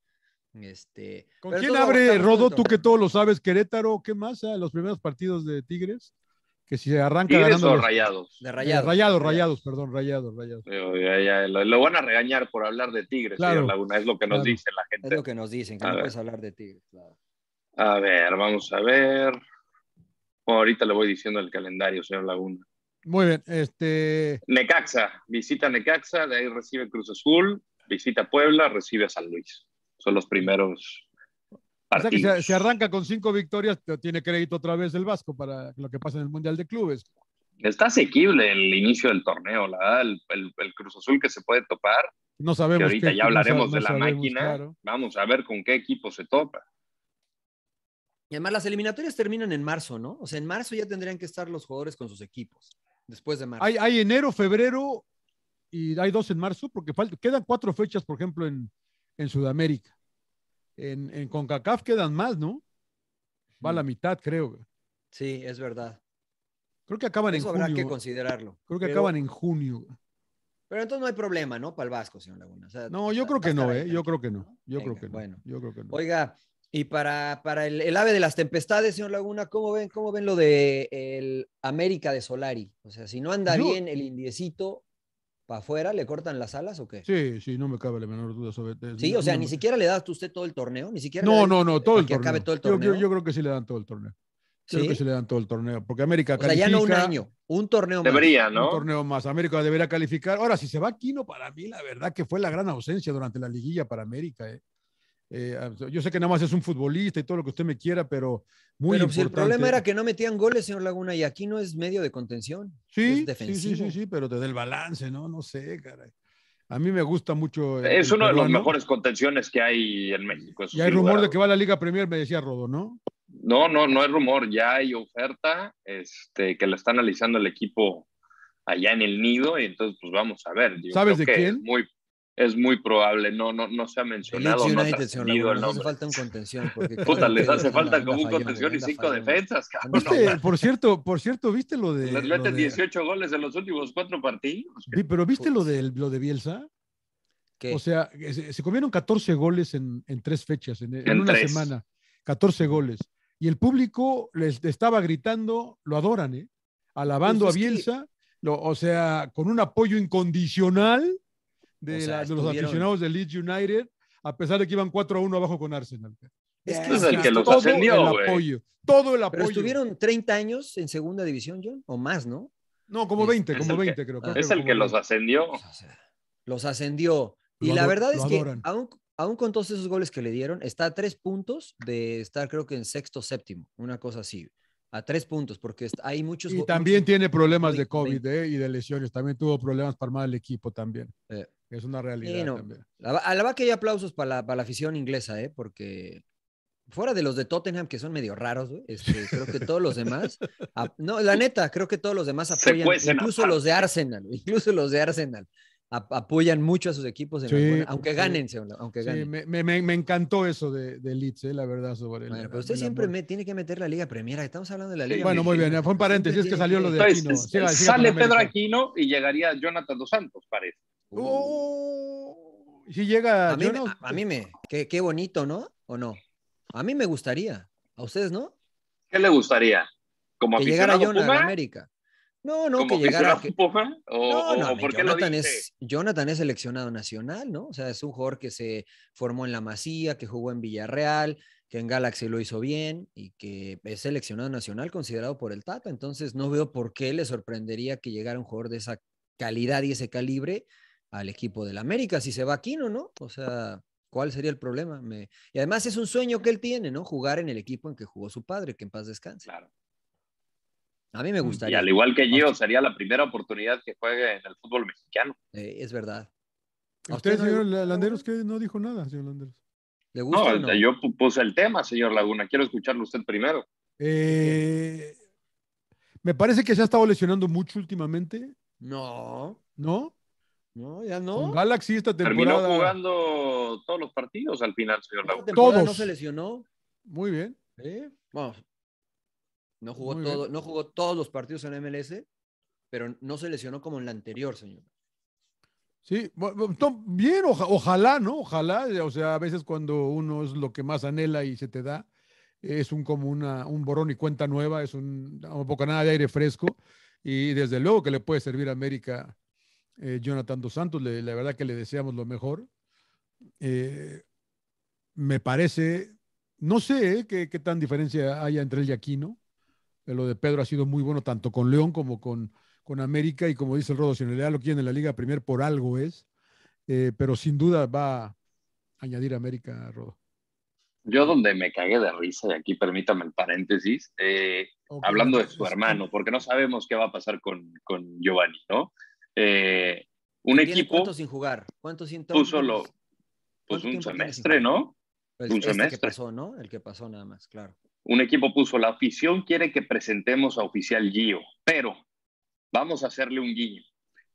Este, ¿Con quién abre, Rodo, tú que todo lo sabes? Querétaro, ¿qué más? Ah, los primeros partidos de Tigres. Que si arranca ¿Tigres ganando. o los- rayados? De Eh, rayados. rayados, rayados, perdón, rayados, rayados. Ya- ya, lo, lo van a regañar por hablar de Tigres, Claro. señor Laguna, es lo que nos Claro. dice la Es gente. lo que nos dicen, que A no ver. puedes hablar de Tigres, claro. A ver, vamos a ver. Bueno, ahorita le voy diciendo el calendario, señor Laguna. Muy bien, este. Necaxa, visita Necaxa, de ahí recibe Cruz Azul, visita Puebla, recibe a San Luis. Son los primeros O sea que partidos. se, se arranca con cinco victorias, pero tiene crédito otra vez el Vasco para lo que pasa en el Mundial de Clubes. Está asequible el inicio del torneo, la verdad, el, el- el Cruz Azul que se puede topar, No que sabemos. ahorita qué- ya no hablaremos de no la sabemos, máquina. claro. Vamos a ver con qué equipo se topa. Y además las eliminatorias terminan en marzo, ¿no? O sea, en marzo ya tendrían que estar los jugadores con sus equipos, después de marzo. Hay, hay enero, febrero y hay dos en marzo, porque falta- quedan cuatro fechas, por ejemplo, en, en Sudamérica. En, en CONCACAF quedan más, ¿no? Va a la Mm. mitad, creo. Sí, es verdad. Creo que acaban Eso en habrá que junio. considerarlo. Creo que Pero- acaban en junio. Pero entonces no hay problema, ¿no? Para el Vasco, señor Laguna. O sea, No, yo va- creo que no, ¿eh? Yo creo que no. Yo creo que no. Bueno. Yo creo que no. Oiga, y para, para el, el ave de las tempestades, señor Laguna, ¿cómo ven, cómo ven lo de el América de Solari? O sea, si no anda Yo- bien el indiecito para afuera, ¿le cortan las alas o qué? Sí, Sí, sí, no me cabe la menor duda sobre eso. o sea, No, ni siquiera le da usted todo el torneo, ni siquiera. le No, no, no, todo el que torneo. acabe todo el Yo- yo- torneo. Yo, creo que sí le dan todo el torneo. Creo ¿Sí? que sí le dan todo el torneo, porque América O sea, ya no un califica, año, un torneo más. Debería, Un ¿no? torneo más. América debería calificar. Ahora, si se va Aquino, para mí, la verdad que fue la gran ausencia durante la liguilla para América. ¿eh? Eh, yo sé que nada más es un futbolista y todo lo que usted me quiera, pero muy Pero si el importante. problema era que no metían goles, señor Laguna, y aquí no es medio de contención. sí, es sí, sí, sí, sí, pero te da el balance, ¿no? No sé, caray. A mí me gusta mucho. el- Es uno de los mejores contenciones que hay en México. Y hay rumor lugar de que va a la Liga Premier, me decía Rodo, ¿no? No, no, no es rumor, ya hay oferta este, que la está analizando el equipo allá en el nido y entonces pues vamos a ver. Yo ¿Sabes creo de que quién? Muy, es muy probable, no, no, no se ha mencionado, Leeds no ha United, señor trascendido Laguna, el nos hace nombre. falta un contención. Porque Puta, les hace falta anda como un contención y cinco defensas, cabrón. No ¿Viste? por cierto, por cierto, ¿viste lo de. Les meten de- 18 goles en los últimos cuatro partidos. Vi- pero ¿viste lo de, lo de Bielsa? ¿Qué? O sea, se, se comieron 14 goles en, en tres fechas, en, en En una tres. semana. 14 goles. Y el público les estaba gritando, lo adoran, ¿eh? Alabando Pues a es que- Bielsa, lo- o sea, con un apoyo incondicional de, O sea, la- de los aficionados de Leeds United, a pesar de que iban 4 a 1 abajo con Arsenal. Es que Este es el que los todo ascendió, el apoyo, todo el apoyo. Pero estuvieron 30 años en segunda división, John, o más, ¿no? No, como es- 20, es como el que- 20 creo. creo Es que el que los 20. ascendió. O sea, los ascendió. Y Lo la verdad es que aún, aún con todos esos goles que le dieron, está a tres puntos de estar creo que en sexto séptimo, una cosa así. a tres puntos, porque hay muchos. Y también tiene problemas de COVID ¿eh? y de lesiones. También tuvo problemas para armar el equipo también. Es una realidad también. A la, que hay aplausos para la, para la afición inglesa, ¿eh? porque fuera de los de Tottenham, que son medio raros, este, creo que todos los demás, no, la neta, creo que todos los demás apoyan, incluso los de Arsenal, incluso los de Arsenal, apoyan mucho a sus equipos, aunque ganen. Aunque ganen. Me, me, me, encantó eso de, de Leeds, eh, la verdad, sobre bueno, pero usted siempre me tiene que meter la Liga Premier, estamos hablando de la Liga. bueno, muy bien, fue un paréntesis, es que salió lo de Aquino. sale Pedro Aquino y llegaría Jonathan Dos Santos, parece. Oh, si llega a mí, a, mí me, qué, qué bonito, ¿no? ¿O no? A mí me gustaría. ¿A ustedes no? ¿Qué le gustaría? ¿Como que llegara Jonathan a América. No, no, que llegara. Que... no, no, ¿por Jonathan, es, Jonathan es seleccionado nacional, ¿no? O sea, es un jugador que se formó en la Masía, que jugó en Villarreal, que en Galaxy lo hizo bien y que es seleccionado nacional considerado por el Tata. Entonces, no veo por qué le sorprendería que llegara un jugador de esa calidad y ese calibre al equipo del América si se va aquí, ¿no? O sea, ¿Cuál sería el problema? Y además es un sueño que él tiene, ¿no? Jugar en el equipo en que jugó su padre, que en paz descanse. Claro. A mí me gustaría. Y al igual que Gio, sería la primera oportunidad que juegue en el fútbol mexicano. Eh, es verdad. usted, señor Landeros, que no dijo nada, señor Landeros? ¿Le gusta no, yo puse el tema, señor Laguna. Quiero escucharlo usted primero. Eh, me parece que se ha estado lesionando mucho últimamente. No. ¿No? No, ya no. Con Galaxy esta temporada. Terminó jugando todos los partidos al final, señor Laguna. Todos. No se lesionó. Muy bien. Vamos. No jugó, todo, no jugó todos los partidos en MLS, pero no se lesionó como en la anterior, señor. Sí, bien, ojalá, ¿no? Ojalá, o sea, a veces cuando uno es lo que más anhela y se te da, es un como una, un borrón y cuenta nueva, es un, un nada de aire fresco y desde luego que le puede servir a América eh, Jonathan Dos Santos, la verdad que le deseamos lo mejor. Eh, me parece, no sé eh, qué, tan diferencia haya entre él y Aquino. Lo de Pedro ha sido muy bueno tanto con León como con, con América y como dice el Rodo, si en realidad lo quieren en la Liga Premier por algo es, pero sin duda va a añadir a América, Rodo. Yo donde me cagué de risa, y aquí permítame el paréntesis, hablando de su hermano, porque no sabemos qué va a pasar con, con Giovanni, ¿no? Eh, un equipo. ¿Cuánto sin jugar? ¿Cuánto sin Puso lo, pues un semestre, ¿no? un este semestre. que pasó, ¿no? El que pasó nada más, claro. Un equipo puso, la afición quiere que presentemos a oficial Gio, pero vamos a hacerle un guiño.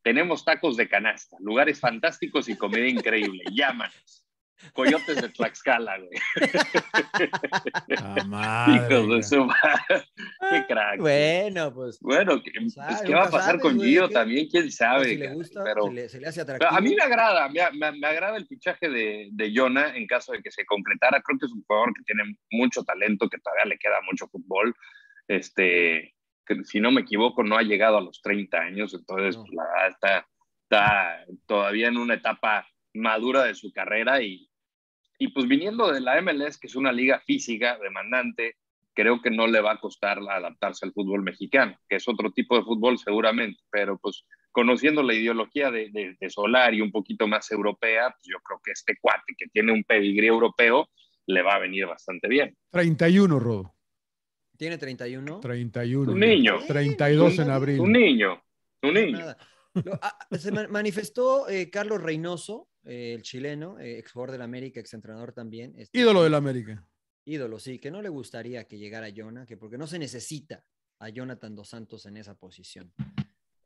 Tenemos tacos de canasta, lugares fantásticos y comida increíble. Llámanos. Coyotes de Tlaxcala, güey. Qué crack. Bueno, pues. Bueno, ¿qué, pues, ¿qué va a pasar con Gio también? ¿Quién sabe? Si le gusta, pero, se le, hace atractivo. A mí me agrada, me, me, agrada el fichaje de, de Jonah en caso de que se concretara. Creo que es un jugador que tiene mucho talento, que todavía le queda mucho fútbol. Este, que si no me equivoco, no ha llegado a los 30 años, entonces pues, la verdad está, está todavía en una etapa madura de su carrera y, y pues viniendo de la MLS, que es una liga física, demandante, creo que no le va a costar adaptarse al fútbol mexicano, que es otro tipo de fútbol seguramente, pero pues conociendo la ideología de, de, Solar y un poquito más europea, pues yo creo que este cuate que tiene un pedigrí europeo le va a venir bastante bien. 31, Rodo. ¿Tiene 31? 31. Un niño. 32 en abril. Un niño. Un niño. Ah, se manifestó eh, Carlos Reynoso, eh, el chileno, eh, ex jugador del América, ex entrenador también. Este, ídolo del América. Ídolo, sí, que no le gustaría que llegara Jonah, que porque no se necesita a Jonathan Dos Santos en esa posición.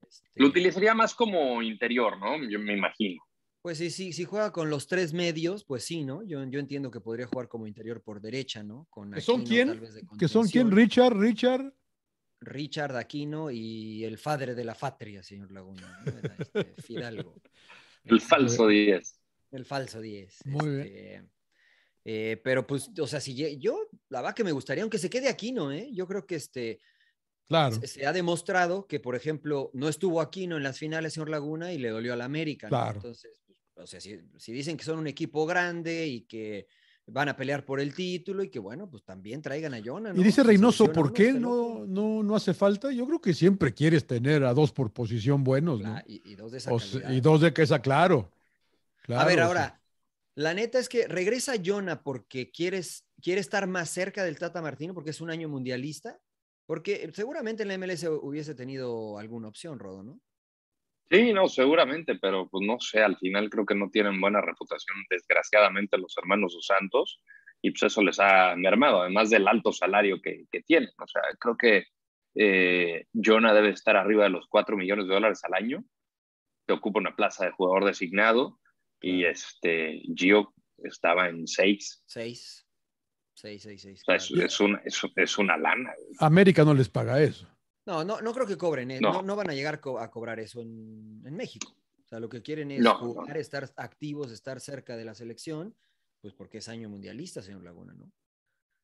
Este, Lo utilizaría más como interior, ¿no? Yo me imagino. Pues sí, sí, si juega con los tres medios, pues sí, ¿no? Yo, yo entiendo que podría jugar como interior por derecha, ¿no? Con son quién? ¿Que son quién? Richard, Richard. Richard Aquino y el padre de la patria, señor Laguna. Este, Fidalgo. El falso 10. El falso 10. Muy bien. Este, eh, pero pues, o sea, si yo, la verdad que me gustaría, aunque se quede Aquino, ¿eh? Yo creo que este. Claro. Se, ha demostrado que, por ejemplo, no estuvo Aquino en las finales, señor Laguna, y le dolió a la América. Claro. Entonces, pues, o sea, si, si dicen que son un equipo grande y que van a pelear por el título y que bueno, pues también traigan a Jonah. Y dice Reynoso, ¿por qué no, no, no hace falta? Yo creo que siempre quieres tener a dos por posición buenos, ¿no? y, dos de esa Y dos de que esa, claro. A ver, ahora, la neta es que regresa Jonah porque quieres, quiere estar más cerca del Tata Martino porque es un año mundialista. Porque seguramente en la MLS hubiese tenido alguna opción, Rodo, ¿no? Sí, no, seguramente, pero pues no sé, al final creo que no tienen buena reputación, desgraciadamente, los hermanos Dos Santos, y pues eso les ha mermado, además del alto salario que, que tienen. O sea, creo que eh, Jonah debe estar arriba de los 4 millones de dólares al año, que ocupa una plaza de jugador designado, y este Gio estaba en 6. 6. 6, 6, 6. es, una, es, una lana. América no les paga eso. No, no, no creo que cobren, eh. no. no. van a llegar a cobrar eso en, en, México. O sea, lo que quieren es jugar, estar activos, estar cerca de la selección, pues porque es año mundialista, señor Laguna, ¿no?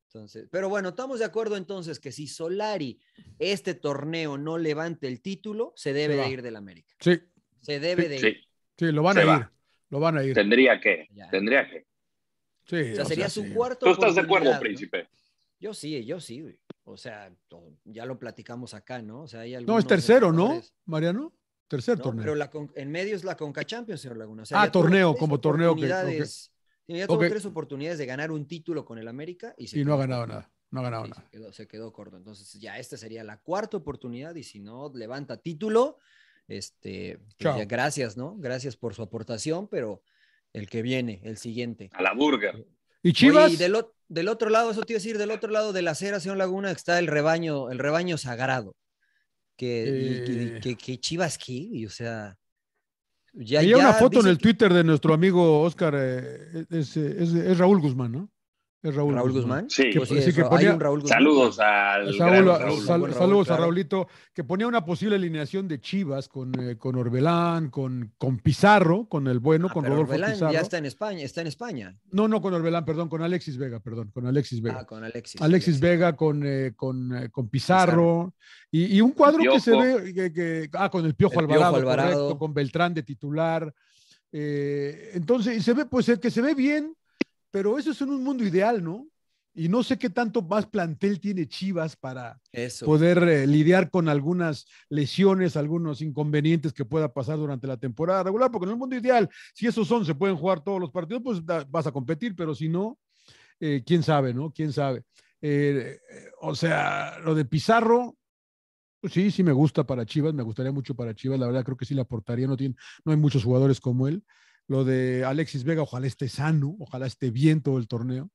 Entonces, pero bueno, estamos de acuerdo entonces que si Solari este torneo no levante el título, se debe de ir del América. Sí. Se debe de ir. Sí, lo van a ir. Lo van a ir. Tendría que, tendría que. Sí, o sea, sería su cuarto. ¿Tú estás de acuerdo, príncipe? Yo sí, yo sí, O sea, ya lo platicamos acá, ¿no? O sea, hay no, es tercero, ¿no, Mariano? Tercer torneo. Pero la en medio es la Conca Champions, señor Laguna. ah, torneo, como torneo. Que, Ya tuvo tres oportunidades de ganar un título con el América y, no ha ganado nada. No ha ganado nada. Se quedó, corto. Entonces, ya esta sería la cuarta oportunidad y si no levanta título, este, pues gracias, ¿no? Gracias por su aportación, pero el que viene, el siguiente. A la burger. ¿Y Chivas? Y del, del, otro lado, eso te iba a decir, del otro lado de la acera, señor Laguna, está el rebaño, el rebaño sagrado. Que, eh. que, Chivas, ¿qué? O sea. Ya, Hay una foto en el Twitter de nuestro amigo Oscar, eh, es, es, Raúl Guzmán, ¿no? Raúl, Guzmán. Sí, pues Saludos al Saludos a Raulito, que ponía una posible alineación de Chivas con, eh, con Orbelán, con, con Pizarro, con el bueno, ah, con Rodolfo Orbelán Pizarro. ya está en España, está en España. No, no con Orbelán, perdón, con Alexis Vega, perdón, con Alexis Vega. Ah, con Alexis. Alexis, Vega con, eh, con, eh, con, Pizarro. Y, un cuadro que se ve, que, ah, con el Piojo, Alvarado, Correcto, con Beltrán de titular. entonces, se ve, pues el que se ve bien, pero eso es en un mundo ideal, ¿no? Y no sé qué tanto más plantel tiene Chivas para poder eh, lidiar con algunas lesiones, algunos inconvenientes que pueda pasar durante la temporada regular, porque en el mundo ideal, si esos son, se pueden jugar todos los partidos, pues vas a competir, pero si no, eh, quién sabe, ¿no? Quién sabe. Eh, o sea, lo de Pizarro, pues sí, sí me gusta para Chivas, me gustaría mucho para Chivas, la verdad creo que sí le aportaría, no, tiene, no hay muchos jugadores como él. Lo de Alexis Vega, ojalá esté sano, ojalá esté bien todo el torneo.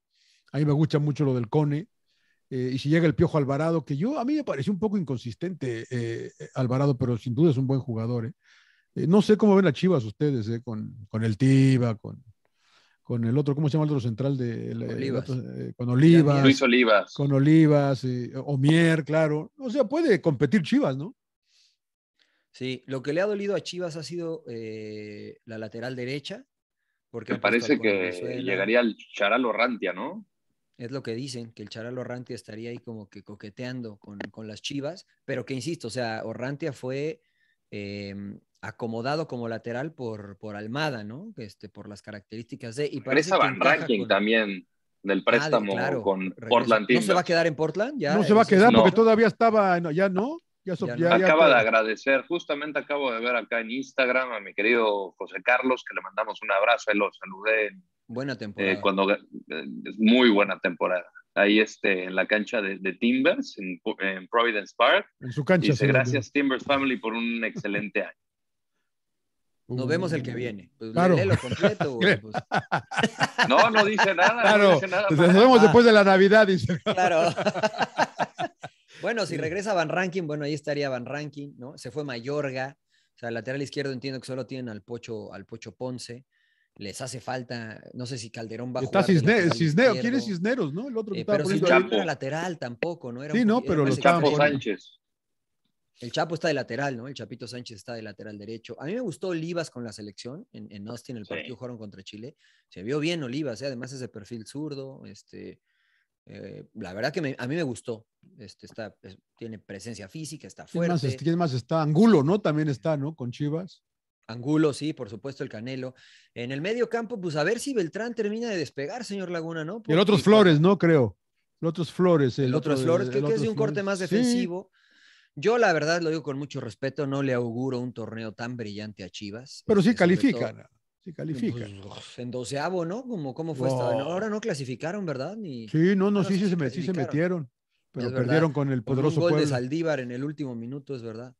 A mí me gusta mucho lo del Cone. Eh, y si llega el Piojo Alvarado, que yo a mí me pareció un poco inconsistente eh, Alvarado, pero sin duda es un buen jugador. ¿eh? no sé cómo ven a Chivas ustedes, con, con el Tiba, con, con el otro, ¿cómo se llama el otro central de Olivas. con Olivas. Luis Olivas. Con Olivas, Omier, claro. O sea, puede competir Chivas, ¿no? Sí, lo que le ha dolido a Chivas ha sido eh, la lateral derecha. Porque Me parece que llegaría el Charal Orrantia, ¿no? Es lo que dicen, que el Charal Orrantia estaría ahí como que coqueteando con, las Chivas, pero que insisto, o sea, Orrantia fue em, acomodado como lateral por, por Almada, ¿no? Este, por las características de... Y parece Van Ranking también del ah, préstamo con Portland. ¿No se va a quedar en Portland? ¿Ya? No se va a quedar porque todavía estaba, ya no. Acaba de agradecer, justamente acabo de ver acá en Instagram a mi querido José Carlos, que le mandamos un abrazo, él lo saludé. buena temporada. Eh, cuando, eh, es muy buena temporada. Ahí este, en la cancha de, Timbers, en, Providence Park. En su cancha. Dice, gracias Timbers Family por un excelente año. Nos vemos el que viene. Pues claro. completo, pues. No, no dice nada. Claro. No dice nada Nos vemos después de la Navidad, dice. Claro. Bueno, si regresa Van Ranking, bueno, ahí estaría Van Ranking, ¿no? Se fue Mayorga, o sea, lateral izquierdo entiendo que solo tienen al Pocho, al Pocho Ponce. Les hace falta, no sé si Calderón va a está jugar. Cisneros, ¿quién es Cisneros, no? El otro que eh, pero Cisneros no era lateral tampoco, ¿no? Era sí, no, pero los Chapo Sánchez. El Chapo está de lateral, ¿no? El Chapito Sánchez está de lateral derecho. A mí me gustó Olivas con la selección en, en Austin, el partido jugaron contra Chile. Se vio bien Olivas, ¿eh? además es de perfil zurdo, este, eh, la verdad que a mí me gustó. Este, está, tiene presencia física, está fuerte. ¿Quién más, está? Angulo, ¿no? También está, ¿no? Con Chivas. Angulo, sí, por supuesto, el Canelo. En el medio campo, pues a ver si Beltrán termina de despegar, señor Laguna, ¿no? y el otro Flores, ¿no? Creo. El otro Flores. El, otro Flores, que, es de un corte más defensivo. Yo, la verdad, lo digo con mucho respeto, no le auguro un torneo tan brillante a Chivas. Pero sí este, califican. Sí, califica. Pues, en doceavo, ¿no? Como, ¿Cómo fue esta? Ahora no clasificaron, ¿verdad? Ni... Sí, no, no, sí, sí, se, sí se metieron. pero Es verdad. perdieron con el Con un poderoso gol de. Saldívar en el último minuto, es verdad.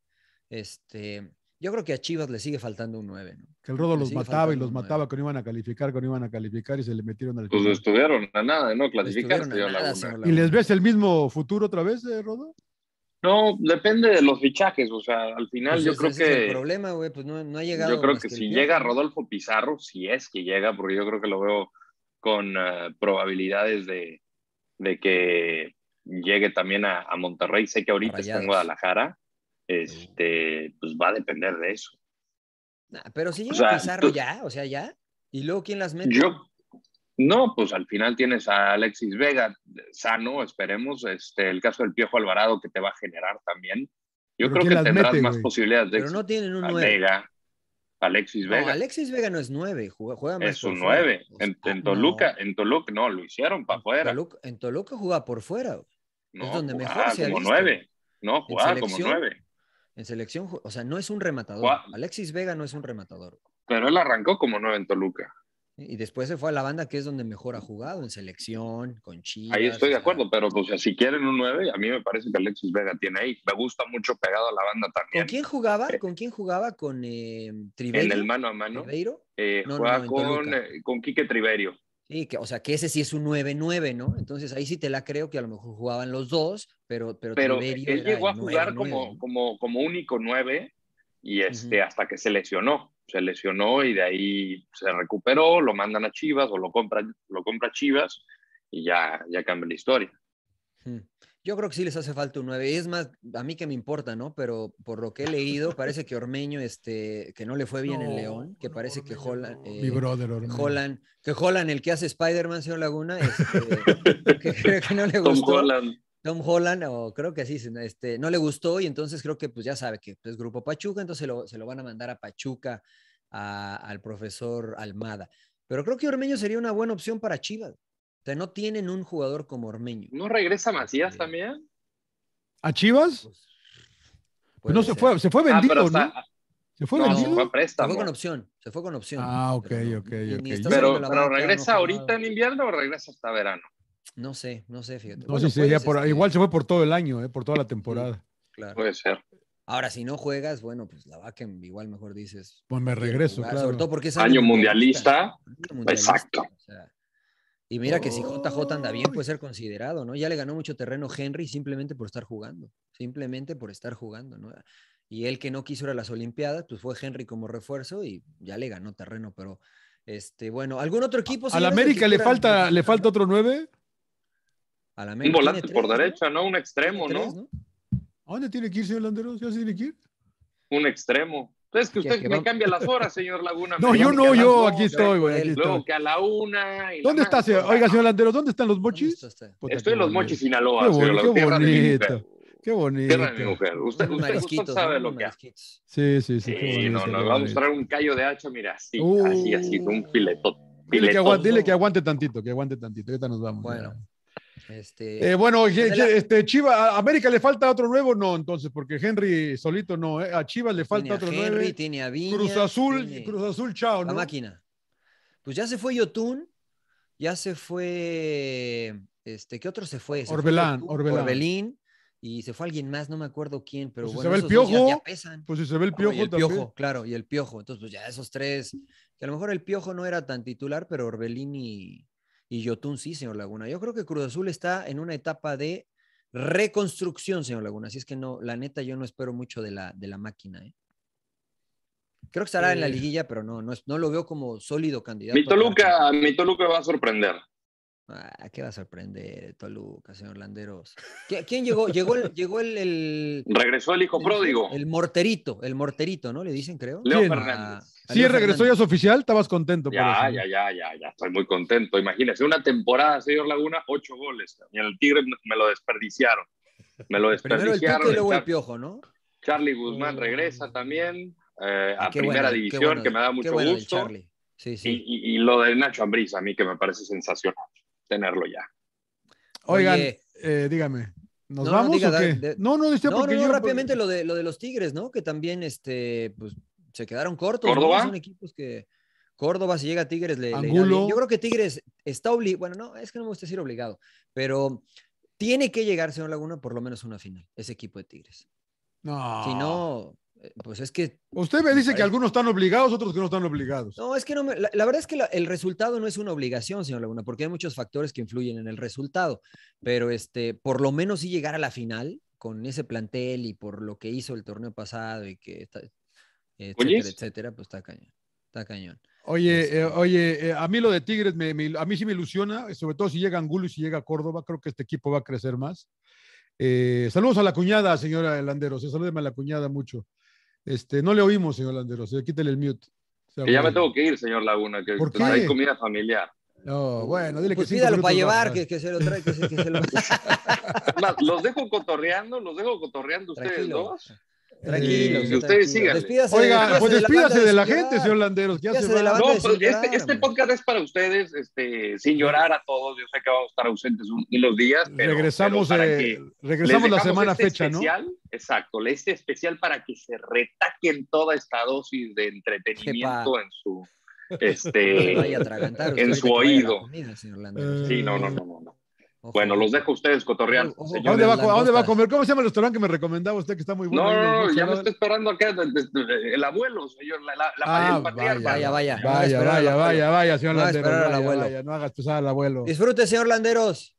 Este, yo creo que a Chivas le sigue faltando un 9, ¿no? Que el Rodo le los mataba y los mataba, que no iban a calificar, que no iban a calificar y se le metieron al Pues estuvieron a nada no clasificar, Estuvieron a señor nada, Laguna. señor ¿Y les ves el mismo futuro otra vez, eh, Rodo? No, depende de los fichajes. O sea, al final Pues yo creo es el que. problema, güey, pues no, no ha llegado. Yo creo que si llega Rodolfo Pizarro, si es que llega, porque yo creo que lo veo con eh, probabilidades de, de que llegue también a, a Monterrey. Sé que ahorita está en. Guadalajara. Este, pues va a depender de eso. Nah, pero si llega sea, Pizarro tú- ya, o sea, ya. Y luego, ¿quién las mete? Yo, no, pues al final tienes a Alexis Vega sano, esperemos. Este, el caso del Piojo Alvarado que te va a generar también. Yo ¿Pero creo que tendrás mete, más güey? posibilidades de Pero no tienen un a 9. Vega, Alexis No, Vega. Alexis Vega no es 9, juega, juega más es un fuera. 9. O sea, En, en no. Toluca, en Toluca, no, lo hicieron para En afuera. Toluca, en Toluca jugaba por fuera. güey. No, donde mejor jugaba se como visto. 9. No, jugaba como selección? 9. En selección, o sea, no es un rematador. Juega- Alexis Vega no es un rematador. Pero él arrancó como 9 en Toluca. Y después se fue a la banda, que es donde mejor ha jugado, en selección, con Chivas. Ahí estoy de acuerdo, pero pues si quieren un 9, a mí me parece que Alexis Vega tiene ahí. Me gusta mucho pegado a la banda ¿Con también. quién jugaba? ¿Con quién jugaba? ¿Con eh, Triverio? En el mano a mano. ¿Triveiro? Eh, No, no, con, eh, con Quique Triverio. Sí, que, o sea, que ese sí es un 9-9, ¿no? Entonces ahí sí te la creo que a lo mejor jugaban los dos, pero, pero, Pero Triverio él llegó a jugar 9-9, como, como, como único 9 y este, hasta que se lesionó. Se lesionó y de ahí se recuperó, lo mandan a Chivas o lo compra, lo compra Chivas y ya, ya cambia la historia. Hmm. Yo creo que sí les hace falta un 9. Es más, a mí que me importa, ¿no? Pero por lo que he leído, parece que Ormeño, este, que no le fue bien en No, León, que no, parece que Holland, no. eh, Mi brother, que Ormeño. Holland, que Holland, el que hace Spider-Man, señor Laguna, este, que creo que no le Tom gustó. Holland, Tom Holland, o creo que así, se- este, no le gustó y entonces creo que pues ya sabe que es Grupo Pachuca, entonces se lo, se lo van a mandar a Pachuca a- al profesor Almada. Pero creo que Ormeño sería una buena opción para Chivas. O sea, no tienen un jugador como Ormeño. ¿no regresa Macías Sí. también? ¿A Chivas? Pues, Pues no se fue, se fue Ah, vendido, pero ¿no? Se fue no, vendido. fue a Se fue con opción, se fue con opción. Ah, ok, pero ok, ok. Pero, pero no regresa ahorita en invierno o regresa hasta verano. No sé, no sé, fíjate. No, Bueno, puedes, por, este, igual se fue por todo el año, eh, por toda la temporada. claro. Puede ser. Ahora, si no juegas, bueno, pues la vaca igual mejor dices. Pues me regreso, jugar, claro. Sobre todo porque es Año mundialista. Año mundialista, Exacto. o sea, y mira que si JJ anda bien, puede ser considerado, ¿no? Ya le ganó mucho terreno Henry simplemente por estar jugando. Simplemente por estar jugando, ¿no? Y él que no quiso ir a las Olimpiadas, pues fue Henry como refuerzo y ya le ganó terreno, pero este, bueno, ¿algún otro equipo? Al señores, América le falta, le falta otro nueve. Al Un América volante por ¿no? derecha, ¿no? Un extremo, ¿no? ¿A dónde tiene que ir, señor Landeros? ¿Ya se tiene que ir? Un extremo. Es que usted que me va- cambia las horas, señor Laguna. No, Me yo no, a yo dos, aquí estoy, güey. Aquí Luego estoy. que a la una. y la ¿Dónde está, señor? pues, Oiga, señor Landeros, ¿dónde están los ¿Dónde mochis? Estoy en los mochis Sinaloa, Qué señor Laguna, qué bonito. Qué bonito. Tierra de mi mujer. Usted, usted, usted sabe ¿no? lo que hace. Sí, sí, sí. qué Sí, bonito, no, qué nos vamos a traer un callo de hacha, mira, así, Uh. así, así, un fileto. Dile que, filetón. aguante, dile que aguante tantito, que aguante tantito. Ahorita nos vamos. Bueno. Este, Eh, bueno, Adela- je- este, Chiva, ¿a América le falta otro nuevo? No, entonces, porque Henry solito no, ¿eh? A Chivas le falta tiene otro Henry, nueve. tiene a Viñas, Cruz Azul, tiene Cruz Azul, chao, la ¿no? máquina. Pues ya se fue Yotun, ya se fue, este, ¿qué otro se fue? Se fue Orbelán, Yotun, Orbelán. Orbelín, y se fue alguien más, no me acuerdo quién, pero Pues si bueno, se va el Piojo, ya pesan. Pues si se ve el piojo y el también. piojo, claro, y el piojo. Entonces, pues ya esos tres, que a lo mejor el piojo no era tan titular, pero Orbelín y, y Yotun sí, señor Laguna. Yo creo que Cruz Azul está en una etapa de reconstrucción, señor Laguna. Así es que no, la neta, yo no espero mucho de la, de la máquina. ¿eh? Creo que estará en la Eh. liguilla, pero no, no, es- no lo veo como sólido candidato. Mi Toluca, mi Toluca va a sorprender. Ah, ¿Qué va a sorprender, Toluca, señor Landeros? ¿Qui- ¿Quién llegó? Llegó el, llegó el, el, Regresó el hijo el- pródigo, el morterito, el morterito, ¿no? Le dicen, creo. Leo ¿Quién? Fernández. A- a Sí, Leo regresó ya es oficial, estabas contento. por Ya, eso, ya, ya, ya, ya, estoy muy contento. Imagínese, una temporada, señor Laguna, ocho goles. Y en el Tigre me lo desperdiciaron. Me lo Primero el desperdiciaron. Y luego el piojo, ¿no? Charlie Guzmán Mm. regresa también eh, a Qué primera división, bueno que me da qué mucho gusto. Charlie. Sí, sí. Y, y- y lo de Nacho Ambriz, a mí que me parece sensacional tenerlo ya. Oigan, Oye, eh, dígame, ¿nos no, no, vamos diga, o qué? da- de- no, no, decía no, porque no, no, yo- rápidamente lo de, lo de los Tigres, ¿no? Que también este, pues, se quedaron cortos. ¿no? ¿Córdoba? Son equipos que. Córdoba, si llega a Tigres, le, le. Yo creo que Tigres está obligado. Bueno, no, es que no me gusta decir obligado, pero tiene que llegar, señor Laguna, por lo menos una final, ese equipo de Tigres. No. Si no, pues es que Usted me dice que algunos están obligados, otros que no están obligados. No, es que no me- la, la verdad es que la- el resultado no es una obligación, señor Laguna, porque hay muchos factores que influyen en el resultado, pero este, por lo menos sí llegar a la final con ese plantel y por lo que hizo el torneo pasado y que está- etcétera, Oyes. etcétera, pues está cañón, está cañón. Oye, eh, oye, eh, a mí lo de Tigres, me, me- a mí sí me ilusiona, sobre todo si llega Angulo y si llega Córdoba, creo que este equipo va a crecer más. Eh, saludos a la cuñada, señora Landeros, eh, salúdeme a la cuñada mucho. Este, no le oímos, señor Landeros, quítele el mute. Sea Que ya me tengo que ir, señor Laguna, que ¿Por qué? hay comida familiar. No, bueno, dile Pues que pídalo para llevar, que, que se lo trae, que se, que se lo... Los dejo cotorreando, los dejo cotorreando ustedes Tranquilo. dos. Tranquilo, Eh, usted ustedes. Despídase, Oiga, pues despídase de la gente, señor Landeros, ya se va. No, pues este, este podcast es para ustedes, este, sin llorar a todos. Yo sé que vamos a estar ausentes un- unos días, pero regresamos pero eh, regresamos la semana este fecha, ¿no? especial, Exacto, este especial para que se retaquen toda esta dosis de entretenimiento en su, No este, en su oído. comida, señor Landeros. sí, no, no, no, no. no. Ojo. Bueno, los dejo a ustedes cotorreando. ¿A dónde, va, a dónde va comer? ¿Cómo se llama el restaurante que me recomendaba usted que está muy bueno? No, no, no, ya me está esperando acá el abuelo, señor. La, la, la- Ah, el patriarca. Vaya, vaya. Vaya, vaya, vaya, vaya, señor Landeros. esperar al vaya, abuelo. vaya, no hagas pesar al abuelo. Disfrute, señor Landeros.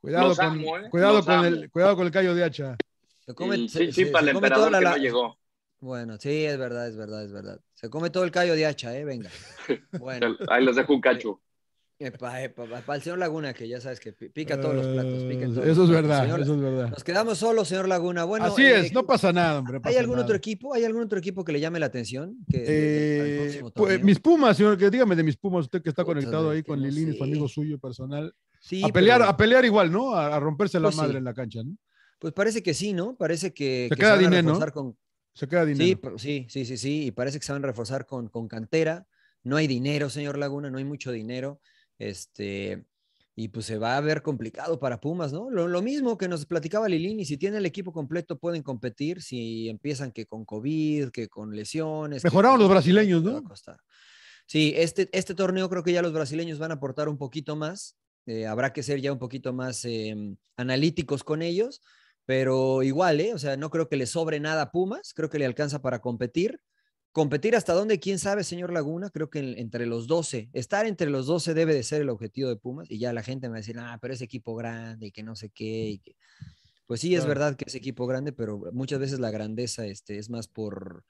Cuidado, Los con, amo, ¿eh? cuidado, Los con amo. el, cuidado con el callo de hacha. Se come, sí, se- sí, se para el come emperador toda que la- no llegó. Bueno, sí, es verdad, es verdad, es verdad. Se come todo el callo de hacha, ¿eh? Venga. Bueno, Ahí les dejo un cacho. Para el señor Laguna, que ya sabes que pi- pica todos los platos. pica en todos Eh, Eso los es verdad, Señor- eso es verdad. Nos quedamos solos, señor Laguna. Bueno, Así eh, es, no pasa nada, hombre. ¿Hay algún nada. otro equipo? ¿Hay algún otro equipo que le llame la atención? Que, Eh, pues, mis Pumas, señor, que dígame de mis Pumas, usted que está Puta, conectado ahí con Lilín, sé. su amigo suyo personal. Sí, a pelear, pero, a pelear igual, ¿no? A, a romperse la Pues sí. madre en la cancha, ¿no? Pues parece que sí, ¿no? Parece que, Se que queda van a dinero, ¿no? reforzar con, Se queda dinero. Sí, sí, sí, sí, sí, y parece que se van a reforzar con, con cantera. No hay dinero, señor Laguna, no hay mucho dinero. Este, y pues se va a ver complicado para Pumas, ¿no? Lo, lo mismo que nos platicaba Lilini, si tienen el equipo completo pueden competir, si empiezan que con COVID, que con lesiones. Mejoraron los brasileños, ¿no? Sí, este, este torneo creo que ya los brasileños van a aportar un poquito más. eh, habrá que ser ya un poquito más em, analíticos con ellos, pero igual, ¿eh? O sea, no creo que le sobre nada a Pumas, creo que le alcanza para competir. Competir hasta dónde, quién sabe, señor Laguna, creo que en- entre los 12, estar entre los 12 debe de ser el objetivo de Pumas y ya la gente me va a decir, ah, pero es equipo grande y que no sé qué. y que-". Pues sí, es Claro. verdad que es equipo grande, pero muchas veces la grandeza este, es más por,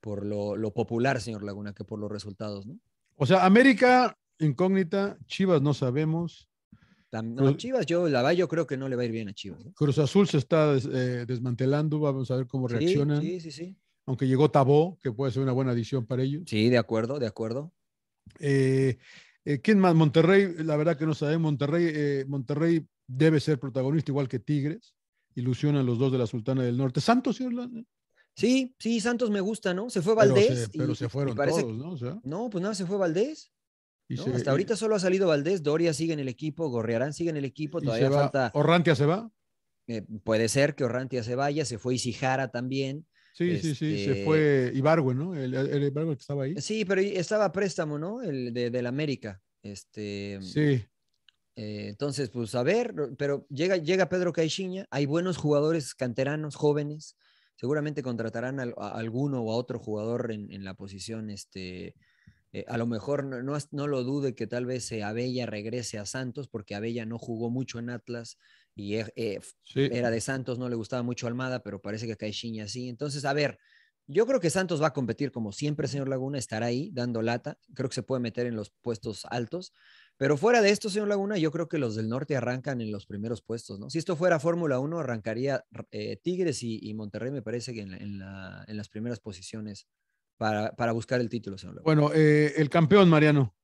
por lo, lo popular, señor Laguna, que por los resultados, ¿no? O sea, América, incógnita, Chivas no sabemos. Cruz- No, Chivas, yo, la yo creo que no le va a ir bien a Chivas. ¿no? Cruz Azul se está des- eh, desmantelando, vamos a ver cómo Sí, reaccionan. Sí, sí, sí. Aunque llegó Tabó, que puede ser una buena adición para ellos. Sí, de acuerdo, de acuerdo. Eh, eh, ¿Quién más? Monterrey, la verdad que no sabemos. Monterrey, eh, Monterrey debe ser protagonista igual que Tigres. Ilusionan los dos de la Sultana del Norte. Santos, Lan- Sí, sí, Santos me gusta, ¿no? Se fue pero Valdés. se, pero y- se fueron parece- todos, ¿no? O sea, No, pues nada, se fue Valdés. y ¿no? se- Hasta ahorita solo ha salido Valdés, Doria sigue en el equipo, Gorriarán sigue en el equipo, todavía se va- falta, Orrantia se va. eh, puede ser que Orrantia se vaya, se fue Isijara también. Sí, sí, sí, se Este- fue Ibargüen, ¿no? El, el Ibargüen que estaba ahí. Sí, pero estaba a préstamo, ¿no? El de, del América. Este, Sí, eh, entonces, pues a ver, pero llega, llega Pedro Caixinha, hay buenos jugadores canteranos, jóvenes, seguramente contratarán a, alguno o a otro jugador en, en la posición, este, eh, a lo mejor no, no lo dude que tal vez eh, Abella regrese a Santos, porque Abella no jugó mucho en Atlas y eh, sí. era de Santos, no le gustaba mucho Almada, pero parece que Caixinha sí. Entonces, a ver, yo creo que Santos va a competir como siempre, señor Laguna, estará ahí dando lata. Creo que se puede meter en los puestos altos. Pero fuera de esto, señor Laguna, yo creo que los del norte arrancan en los primeros puestos, ¿no? Si esto fuera Fórmula 1, arrancaría eh, Tigres y, y Monterrey, me parece que en, la- en la- en las primeras posiciones para, para buscar el título, señor Laguna. Bueno, eh, el campeón, Mariano.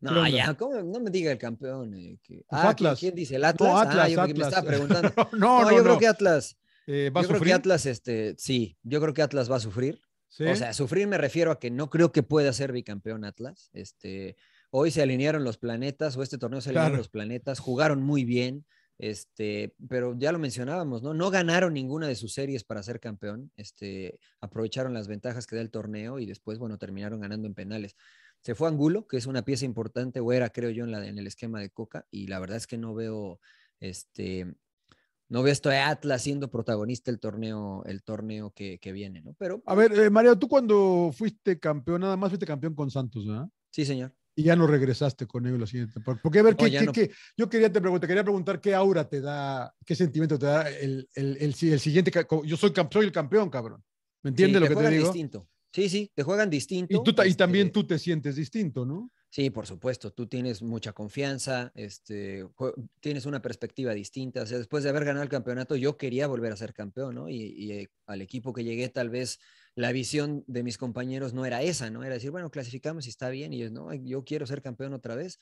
¿Qué No, ya, ¿cómo? no me diga el campeón. eh, que- Pues Ah, ¿quién- Atlas. ¿quién, dice? ¿El Atlas? No, Atlas, ah, yo me Atlas. estaba preguntando. no, No, no, yo no. creo que Atlas. Eh, ¿Va a Yo creo sufrir? que Atlas, este, sí, yo creo que Atlas va a sufrir. Sí. O sea, sufrir me refiero a que no creo que pueda ser bicampeón Atlas. Este, hoy se alinearon los planetas, o este torneo se alinearon Claro. los planetas, jugaron muy bien, este, pero ya lo mencionábamos, ¿no? No ganaron ninguna de sus series para ser campeón. Este, aprovecharon las ventajas que da el torneo y después, bueno, terminaron ganando en penales. Se fue Angulo, que es una pieza importante, o era, creo yo, en, la, en el esquema de Coca, y la verdad es que no veo este, no veo esto de Atlas siendo protagonista el torneo, el torneo que, que viene, ¿no? Pero. A ver, eh, Mario, tú cuando fuiste campeón, nada más fuiste campeón con Santos, ¿verdad? Sí, señor. Y ya no regresaste con ellos la siguiente. Porque a ver, ¿qué, qué, qué? yo quería te preguntar, quería preguntar qué aura te da, qué sentimiento te da el, el, el, el siguiente. Yo soy, soy el campeón, cabrón. ¿Me entiendes lo que te digo? Distinto. Sí, sí, te juegan distinto. Y, tú, y también este tú te sientes distinto, ¿no? Sí, por supuesto, tú tienes mucha confianza, este, tienes una perspectiva distinta. O sea, después de haber ganado el campeonato, yo quería volver a ser campeón, ¿no? Y, y, eh, al equipo que llegué, tal vez la visión de mis compañeros no era esa, ¿no? Era decir, bueno, clasificamos y está bien, y yo, no, yo quiero ser campeón otra vez.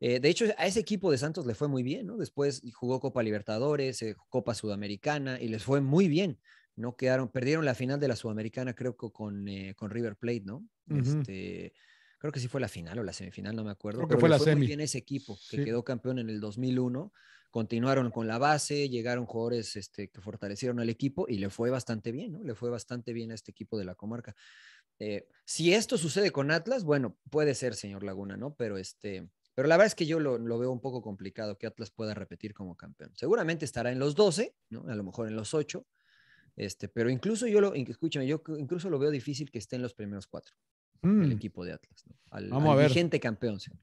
Eh, de hecho, a ese equipo de Santos le fue muy bien, ¿no? Después jugó Copa Libertadores, eh, Copa Sudamericana, y les fue muy bien. No quedaron, perdieron la final de la Sudamericana, creo que con, eh, con River Plate, ¿no? Uh -huh. este, creo que sí fue la final o la semifinal, no me acuerdo. Creo que fue la fue semi. Muy bien ese equipo que sí. quedó campeón en el 2001. Continuaron con la base, llegaron jugadores este, que fortalecieron al equipo y le fue bastante bien, ¿no? Le fue bastante bien a este equipo de la comarca. Eh, si esto sucede con Atlas, bueno, puede ser, señor Laguna, ¿no? Pero este, pero la verdad es que yo lo, lo, veo un poco complicado que Atlas pueda repetir como campeón. Seguramente estará en los 12, ¿no? A lo mejor en los 8, este, pero incluso yo lo, escúchame, yo incluso lo veo difícil que esté en los primeros cuatro, mm. el equipo de Atlas, ¿no? Al, Vamos al a ver. vigente campeón, señor.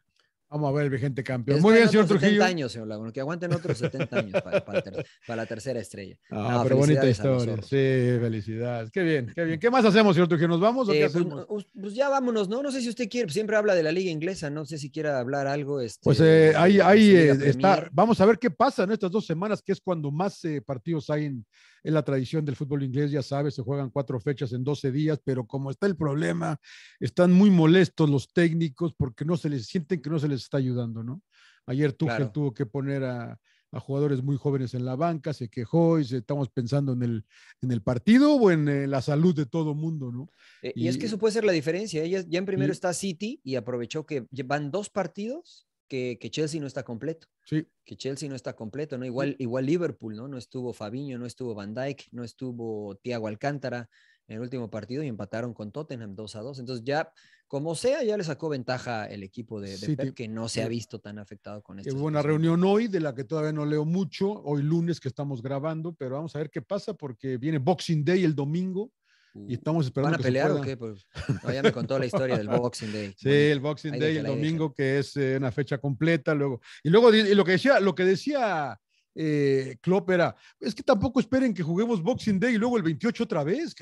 Vamos a ver el vigente campeón. Muy bien, señor 70 Trujillo. años, señor Laguna, que aguanten otros 70 años para, para, ter, para la tercera estrella. Ah, no, pero bonita historia. Sí, felicidades. Qué bien, qué bien. ¿Qué más hacemos, señor Trujillo? ¿Nos vamos o eh, qué pues, hacemos? Pues, ya vámonos, ¿no? No sé si usted quiere, siempre habla de la liga inglesa, no sé si quiera hablar algo. Este, pues eh, ahí, ahí eh, está. Vamos a ver qué pasa en estas dos semanas, que es cuando más eh, partidos hay en, en la tradición del fútbol inglés, ya sabes, se juegan cuatro fechas en 12 días, pero como está el problema, están muy molestos los técnicos porque no se les sienten que no se les está ayudando, ¿no? Ayer Tuchel claro. tuvo que poner a, a, jugadores muy jóvenes en la banca, se quejó y se, estamos pensando en el, en el partido o en eh, la salud de todo mundo, ¿no? Eh, y, y, es que eso puede ser la diferencia. Ya en primero y, está City y aprovechó que van dos partidos que, que, Chelsea no está completo. Sí. Que Chelsea no está completo, ¿no? Igual, igual Liverpool, ¿no? No estuvo Fabiño, no estuvo Van Dijk, no estuvo Thiago Alcántara en el último partido y empataron con Tottenham 2 a 2. Entonces ya, como sea, ya le sacó ventaja el equipo de, de sí, Pep, que no se ha visto tan afectado con esto. Hubo una reunión hoy de la que todavía no leo mucho, hoy lunes que estamos grabando, pero vamos a ver qué pasa porque viene Boxing Day el domingo. Y estamos esperando. ¿Van a pelear o qué? Pues, no, ya me contó la historia del Boxing Day. Sí, el Boxing Day, el domingo, que es eh, una fecha completa. Luego, y luego y lo que decía, lo que decía eh, Klopp era, es que tampoco esperen que juguemos Boxing Day y luego el 28 otra vez.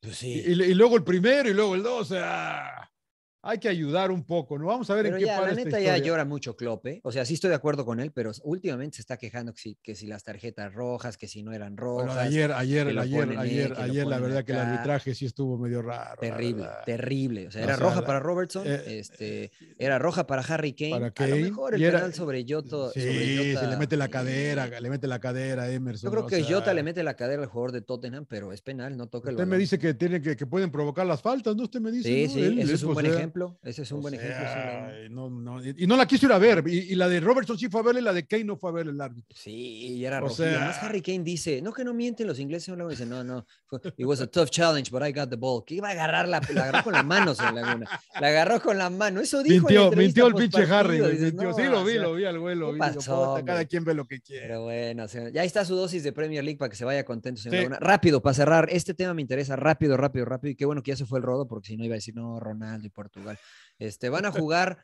Pues sí. y, luego el primero y luego el 2. O sea, hay que ayudar un poco, ¿no? Vamos a ver pero en qué para La neta ya llora mucho Klopp, ¿eh? O sea, sí estoy de acuerdo con él, pero últimamente se está quejando que si, que si las tarjetas rojas, que si no eran rojas. Bueno, ayer, ayer, ayer, ayer, ayer, la verdad acá. que el arbitraje sí estuvo medio raro. Terrible, terrible. O sea, era o sea, roja la, para Robertson, eh, este, era roja para Harry Kane. Para Kane. A lo mejor el era, penal sobre Jota. Sí, sobre Jota, se le mete la cadera, eh, le mete la cadera a Emerson. Yo creo que sea, Jota le mete la cadera al jugador de Tottenham, pero es penal, no toca el Usted me dice que, tiene que, que pueden provocar las faltas, ¿no? Usted me dice. Sí, ¿no? sí, él, es un pues, buen sea, ejemplo. Ese es un buen ejemplo. Ay, no, no, y no la quiso ir a ver. Y, y, la de Robertson sí fue a verle, la de Kane no fue a ver el árbitro. Sí, y era o sea, Además, Harry Kane dice, no que no mienten los ingleses, no dice, no, no, it was a tough challenge, but I got the ball. Que iba a agarrar la, la agarró con la mano, en Laguna. La agarró con la mano. Eso dijo. Mintió, mintió el pinche Harry. Dices, mintió. No, sí, lo vi, lo vi al vuelo. Pasó, cada quien ve lo que quiere. Pero bueno, sea, ya está su dosis de Premier League para que se vaya contento, sí. Rápido, para cerrar, este tema me interesa, rápido, rápido, rápido. Y qué bueno que ya se fue el rodo, porque si no iba a decir, no, Ronaldo y Portugal. Este, van a jugar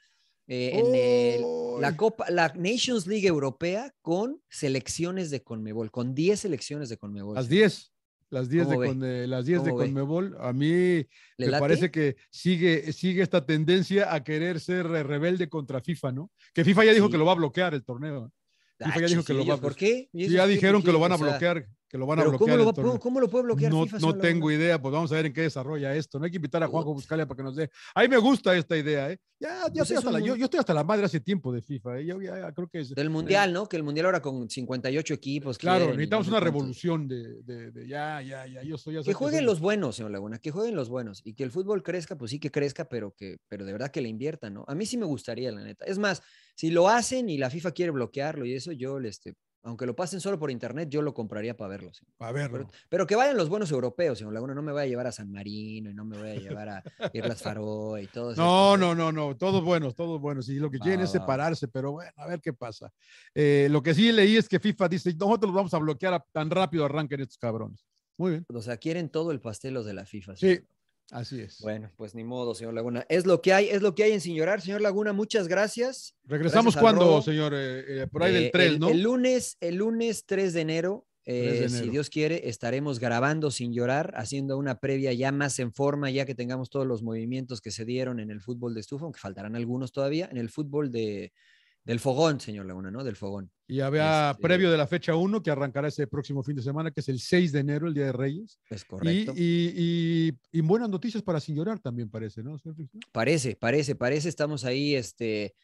eh, en el, la Copa, la Nations League Europea con selecciones de Conmebol, con 10 selecciones de Conmebol. Las 10. Las 10 de, con, eh, las 10 de Conmebol, a mí me late? parece que sigue, sigue esta tendencia a querer ser rebelde contra FIFA, ¿no? Que FIFA ya dijo sí. que lo va a bloquear el torneo. FIFA ah, ya dijo que lo va a ¿Por qué? Ya dijeron que lo van a bloquear que lo van a bloquear. ¿cómo lo, va, ¿Cómo lo, puede bloquear? No, FIFA no tengo idea, pues vamos a ver en qué desarrolla esto. No hay que invitar a Juanjo Buscalia para que nos dé. A mí me gusta esta idea, ¿eh? Ya, ya pues estoy hasta un... la, yo, yo, estoy hasta la madre hace tiempo de FIFA, ¿eh? Yo ya, creo que es. Del Mundial, ¿no? Que el Mundial ahora con 58 equipos. Claro, necesitamos una revolución de, de, de, ya, ya, ya. Yo soy. Ya que jueguen los buenos, señor Laguna, que jueguen los buenos y que el fútbol crezca, pues sí que crezca, pero que, pero de verdad que le inviertan, ¿no? A mí sí me gustaría, la neta. Es más, si lo hacen y la FIFA quiere bloquearlo y eso, yo, este, Aunque lo pasen solo por internet, yo lo compraría para verlo. señor. A verlo. Pero, pero que vayan los buenos europeos, señor Laguna. No me voy a llevar a San Marino y no me voy a llevar a Islas Faroe y todo eso. No, no, no, no, todos buenos, todos buenos. Y lo que Va, quieren es va. separarse, pero bueno, a ver qué pasa. Eh, lo que sí leí es que FIFA dice, nosotros los vamos a bloquear a- tan rápido arranquen estos cabrones. Muy bien. O sea, quieren todo el pastel los de la FIFA. Sí. Así es. Bueno, pues ni modo, señor Laguna. Es lo que hay, es lo que hay en Sin Llorar. Señor Laguna, muchas gracias. Regresamos gracias cuando, señor, Eh, eh, por ahí Eh, del 3, el, ¿no? el lunes, el lunes 3 de enero, 3 de eh, si enero. Dios quiere, estaremos grabando sin llorar, haciendo una previa ya más en forma, ya que tengamos todos los movimientos que se dieron en el fútbol de estufa, aunque faltarán algunos todavía, en el fútbol de, del fogón, señor Laguna, ¿no? Del fogón. Y había este- previo de la fecha 1 que arrancará ese próximo fin de semana, que es el 6 de enero, el Día de Reyes. Es Y, correcto. y, y- y buenas noticias para sin llorar también parece, ¿no? Parece, parece, parece, estamos ahí, este,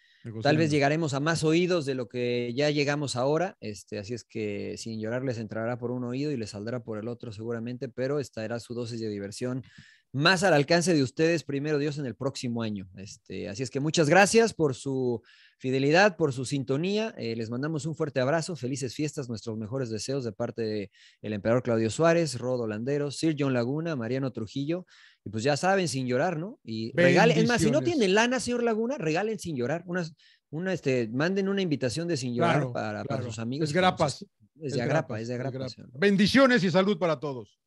Tal vez llegaremos a más oídos de lo que ya llegamos ahora, este, así es que sin llorar les entrará por un oído y les saldrá por el otro seguramente, pero estará su dosis de diversión más al alcance de ustedes, primero Dios, en el próximo año. Este, así es que muchas gracias por su fidelidad, por su sintonía. eh, les mandamos un fuerte abrazo, felices fiestas, nuestros mejores deseos de parte del emperador Claudio Suárez, Rodo Landeros, Sir John Laguna, Mariano Trujillo. Y pues ya saben, sin llorar, ¿no? Y regalen, es más, si no tienen lana, señor Laguna, regalen sin llorar. Unas, una, este, manden una invitación de sin llorar Claro, para, para sus amigos. Es grapas. es de agrapa, es de agrapa. Bendiciones y salud para todos.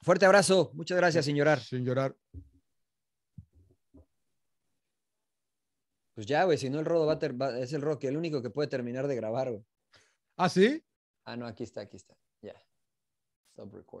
Fuerte abrazo, muchas gracias, sin llorar. Sin llorar. Pues ya, güey, si no el Rodo va a ter- va- es el Rocky, el único que puede terminar de grabar, güey. ¿Ah, sí? Ah, no, aquí está, aquí está. Ya. Stop recording.